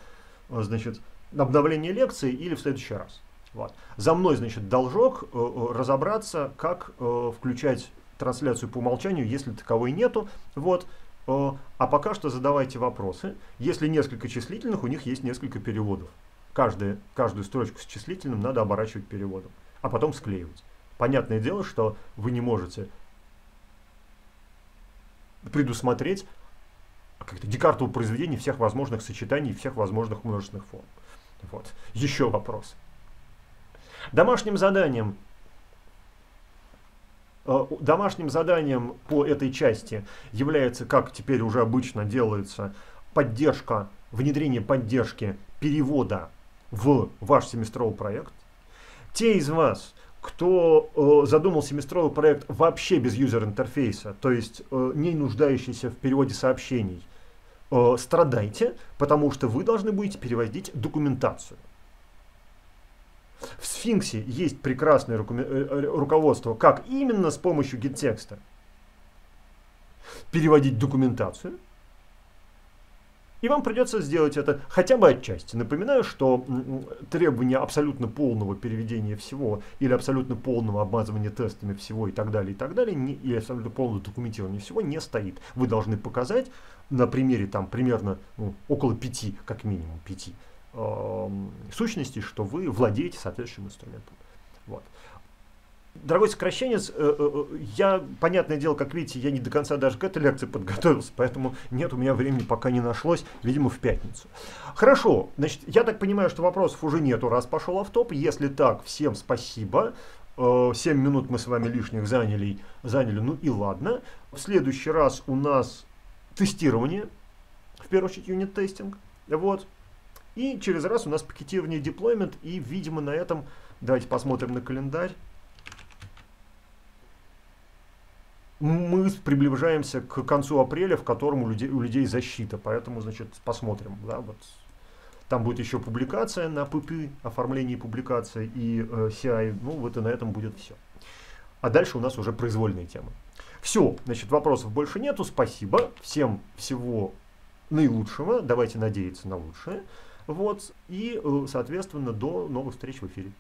значит, обновления лекции или в следующий раз. Вот. За мной, значит, должок э, э, разобраться, как включать трансляцию по умолчанию, если таковой нету. Вот. А пока что задавайте вопросы. Если несколько числительных, у них есть несколько переводов. Каждая, каждую строчку с числительным надо оборачивать переводом, а потом склеивать. Понятное дело, что вы не можете предусмотреть как-то декартовое произведение всех возможных сочетаний, всех возможных множественных форм. Вот. Еще вопрос. Домашним заданием э, Домашним заданием по этой части является, как теперь уже обычно делается, поддержка, внедрение поддержки перевода в ваш семестровый проект. Те из вас, кто э, задумал семестровый проект вообще без юзер-интерфейса, то есть э, не нуждающийся в переводе сообщений, э, страдайте, потому что вы должны будете переводить документацию. В Сфинксе есть прекрасное э, руководство, как именно с помощью гид-текста переводить документацию. И вам придется сделать это хотя бы отчасти. Напоминаю, что требование абсолютно полного переведения всего или абсолютно полного обмазывания тестами всего и так далее, и так далее, не, или абсолютно полного документирования всего не стоит. Вы должны показать на примере там примерно ну, около пяти, как минимум пяти э, сущностей, что вы владеете соответствующим инструментом. Вот. Дорогой сокращенец, э, э, э, я, понятное дело, как видите, я не до конца даже к этой лекции подготовился, поэтому нет, у меня времени пока не нашлось, видимо, в пятницу. Хорошо, значит, я так понимаю, что вопросов уже нету, раз пошел автоп. Если так, всем спасибо. 7 минут мы с вами лишних заняли, заняли, ну и ладно. В следующий раз у нас тестирование, в первую очередь юнит-тестинг. Вот. И через раз у нас пакетирование деплоймент. И, видимо, на этом давайте посмотрим на календарь. Мы приближаемся к концу апреля, в котором у людей, у людей защита. Поэтому, значит, посмотрим. Да, вот. Там будет еще публикация на pp, оформление публикации и э, CI. Ну, вот и на этом будет все. А дальше у нас уже произвольные темы. Все, значит, вопросов больше нету. Спасибо. Всем всего наилучшего. Давайте надеяться на лучшее. Вот. И, э, соответственно, до новых встреч в эфире.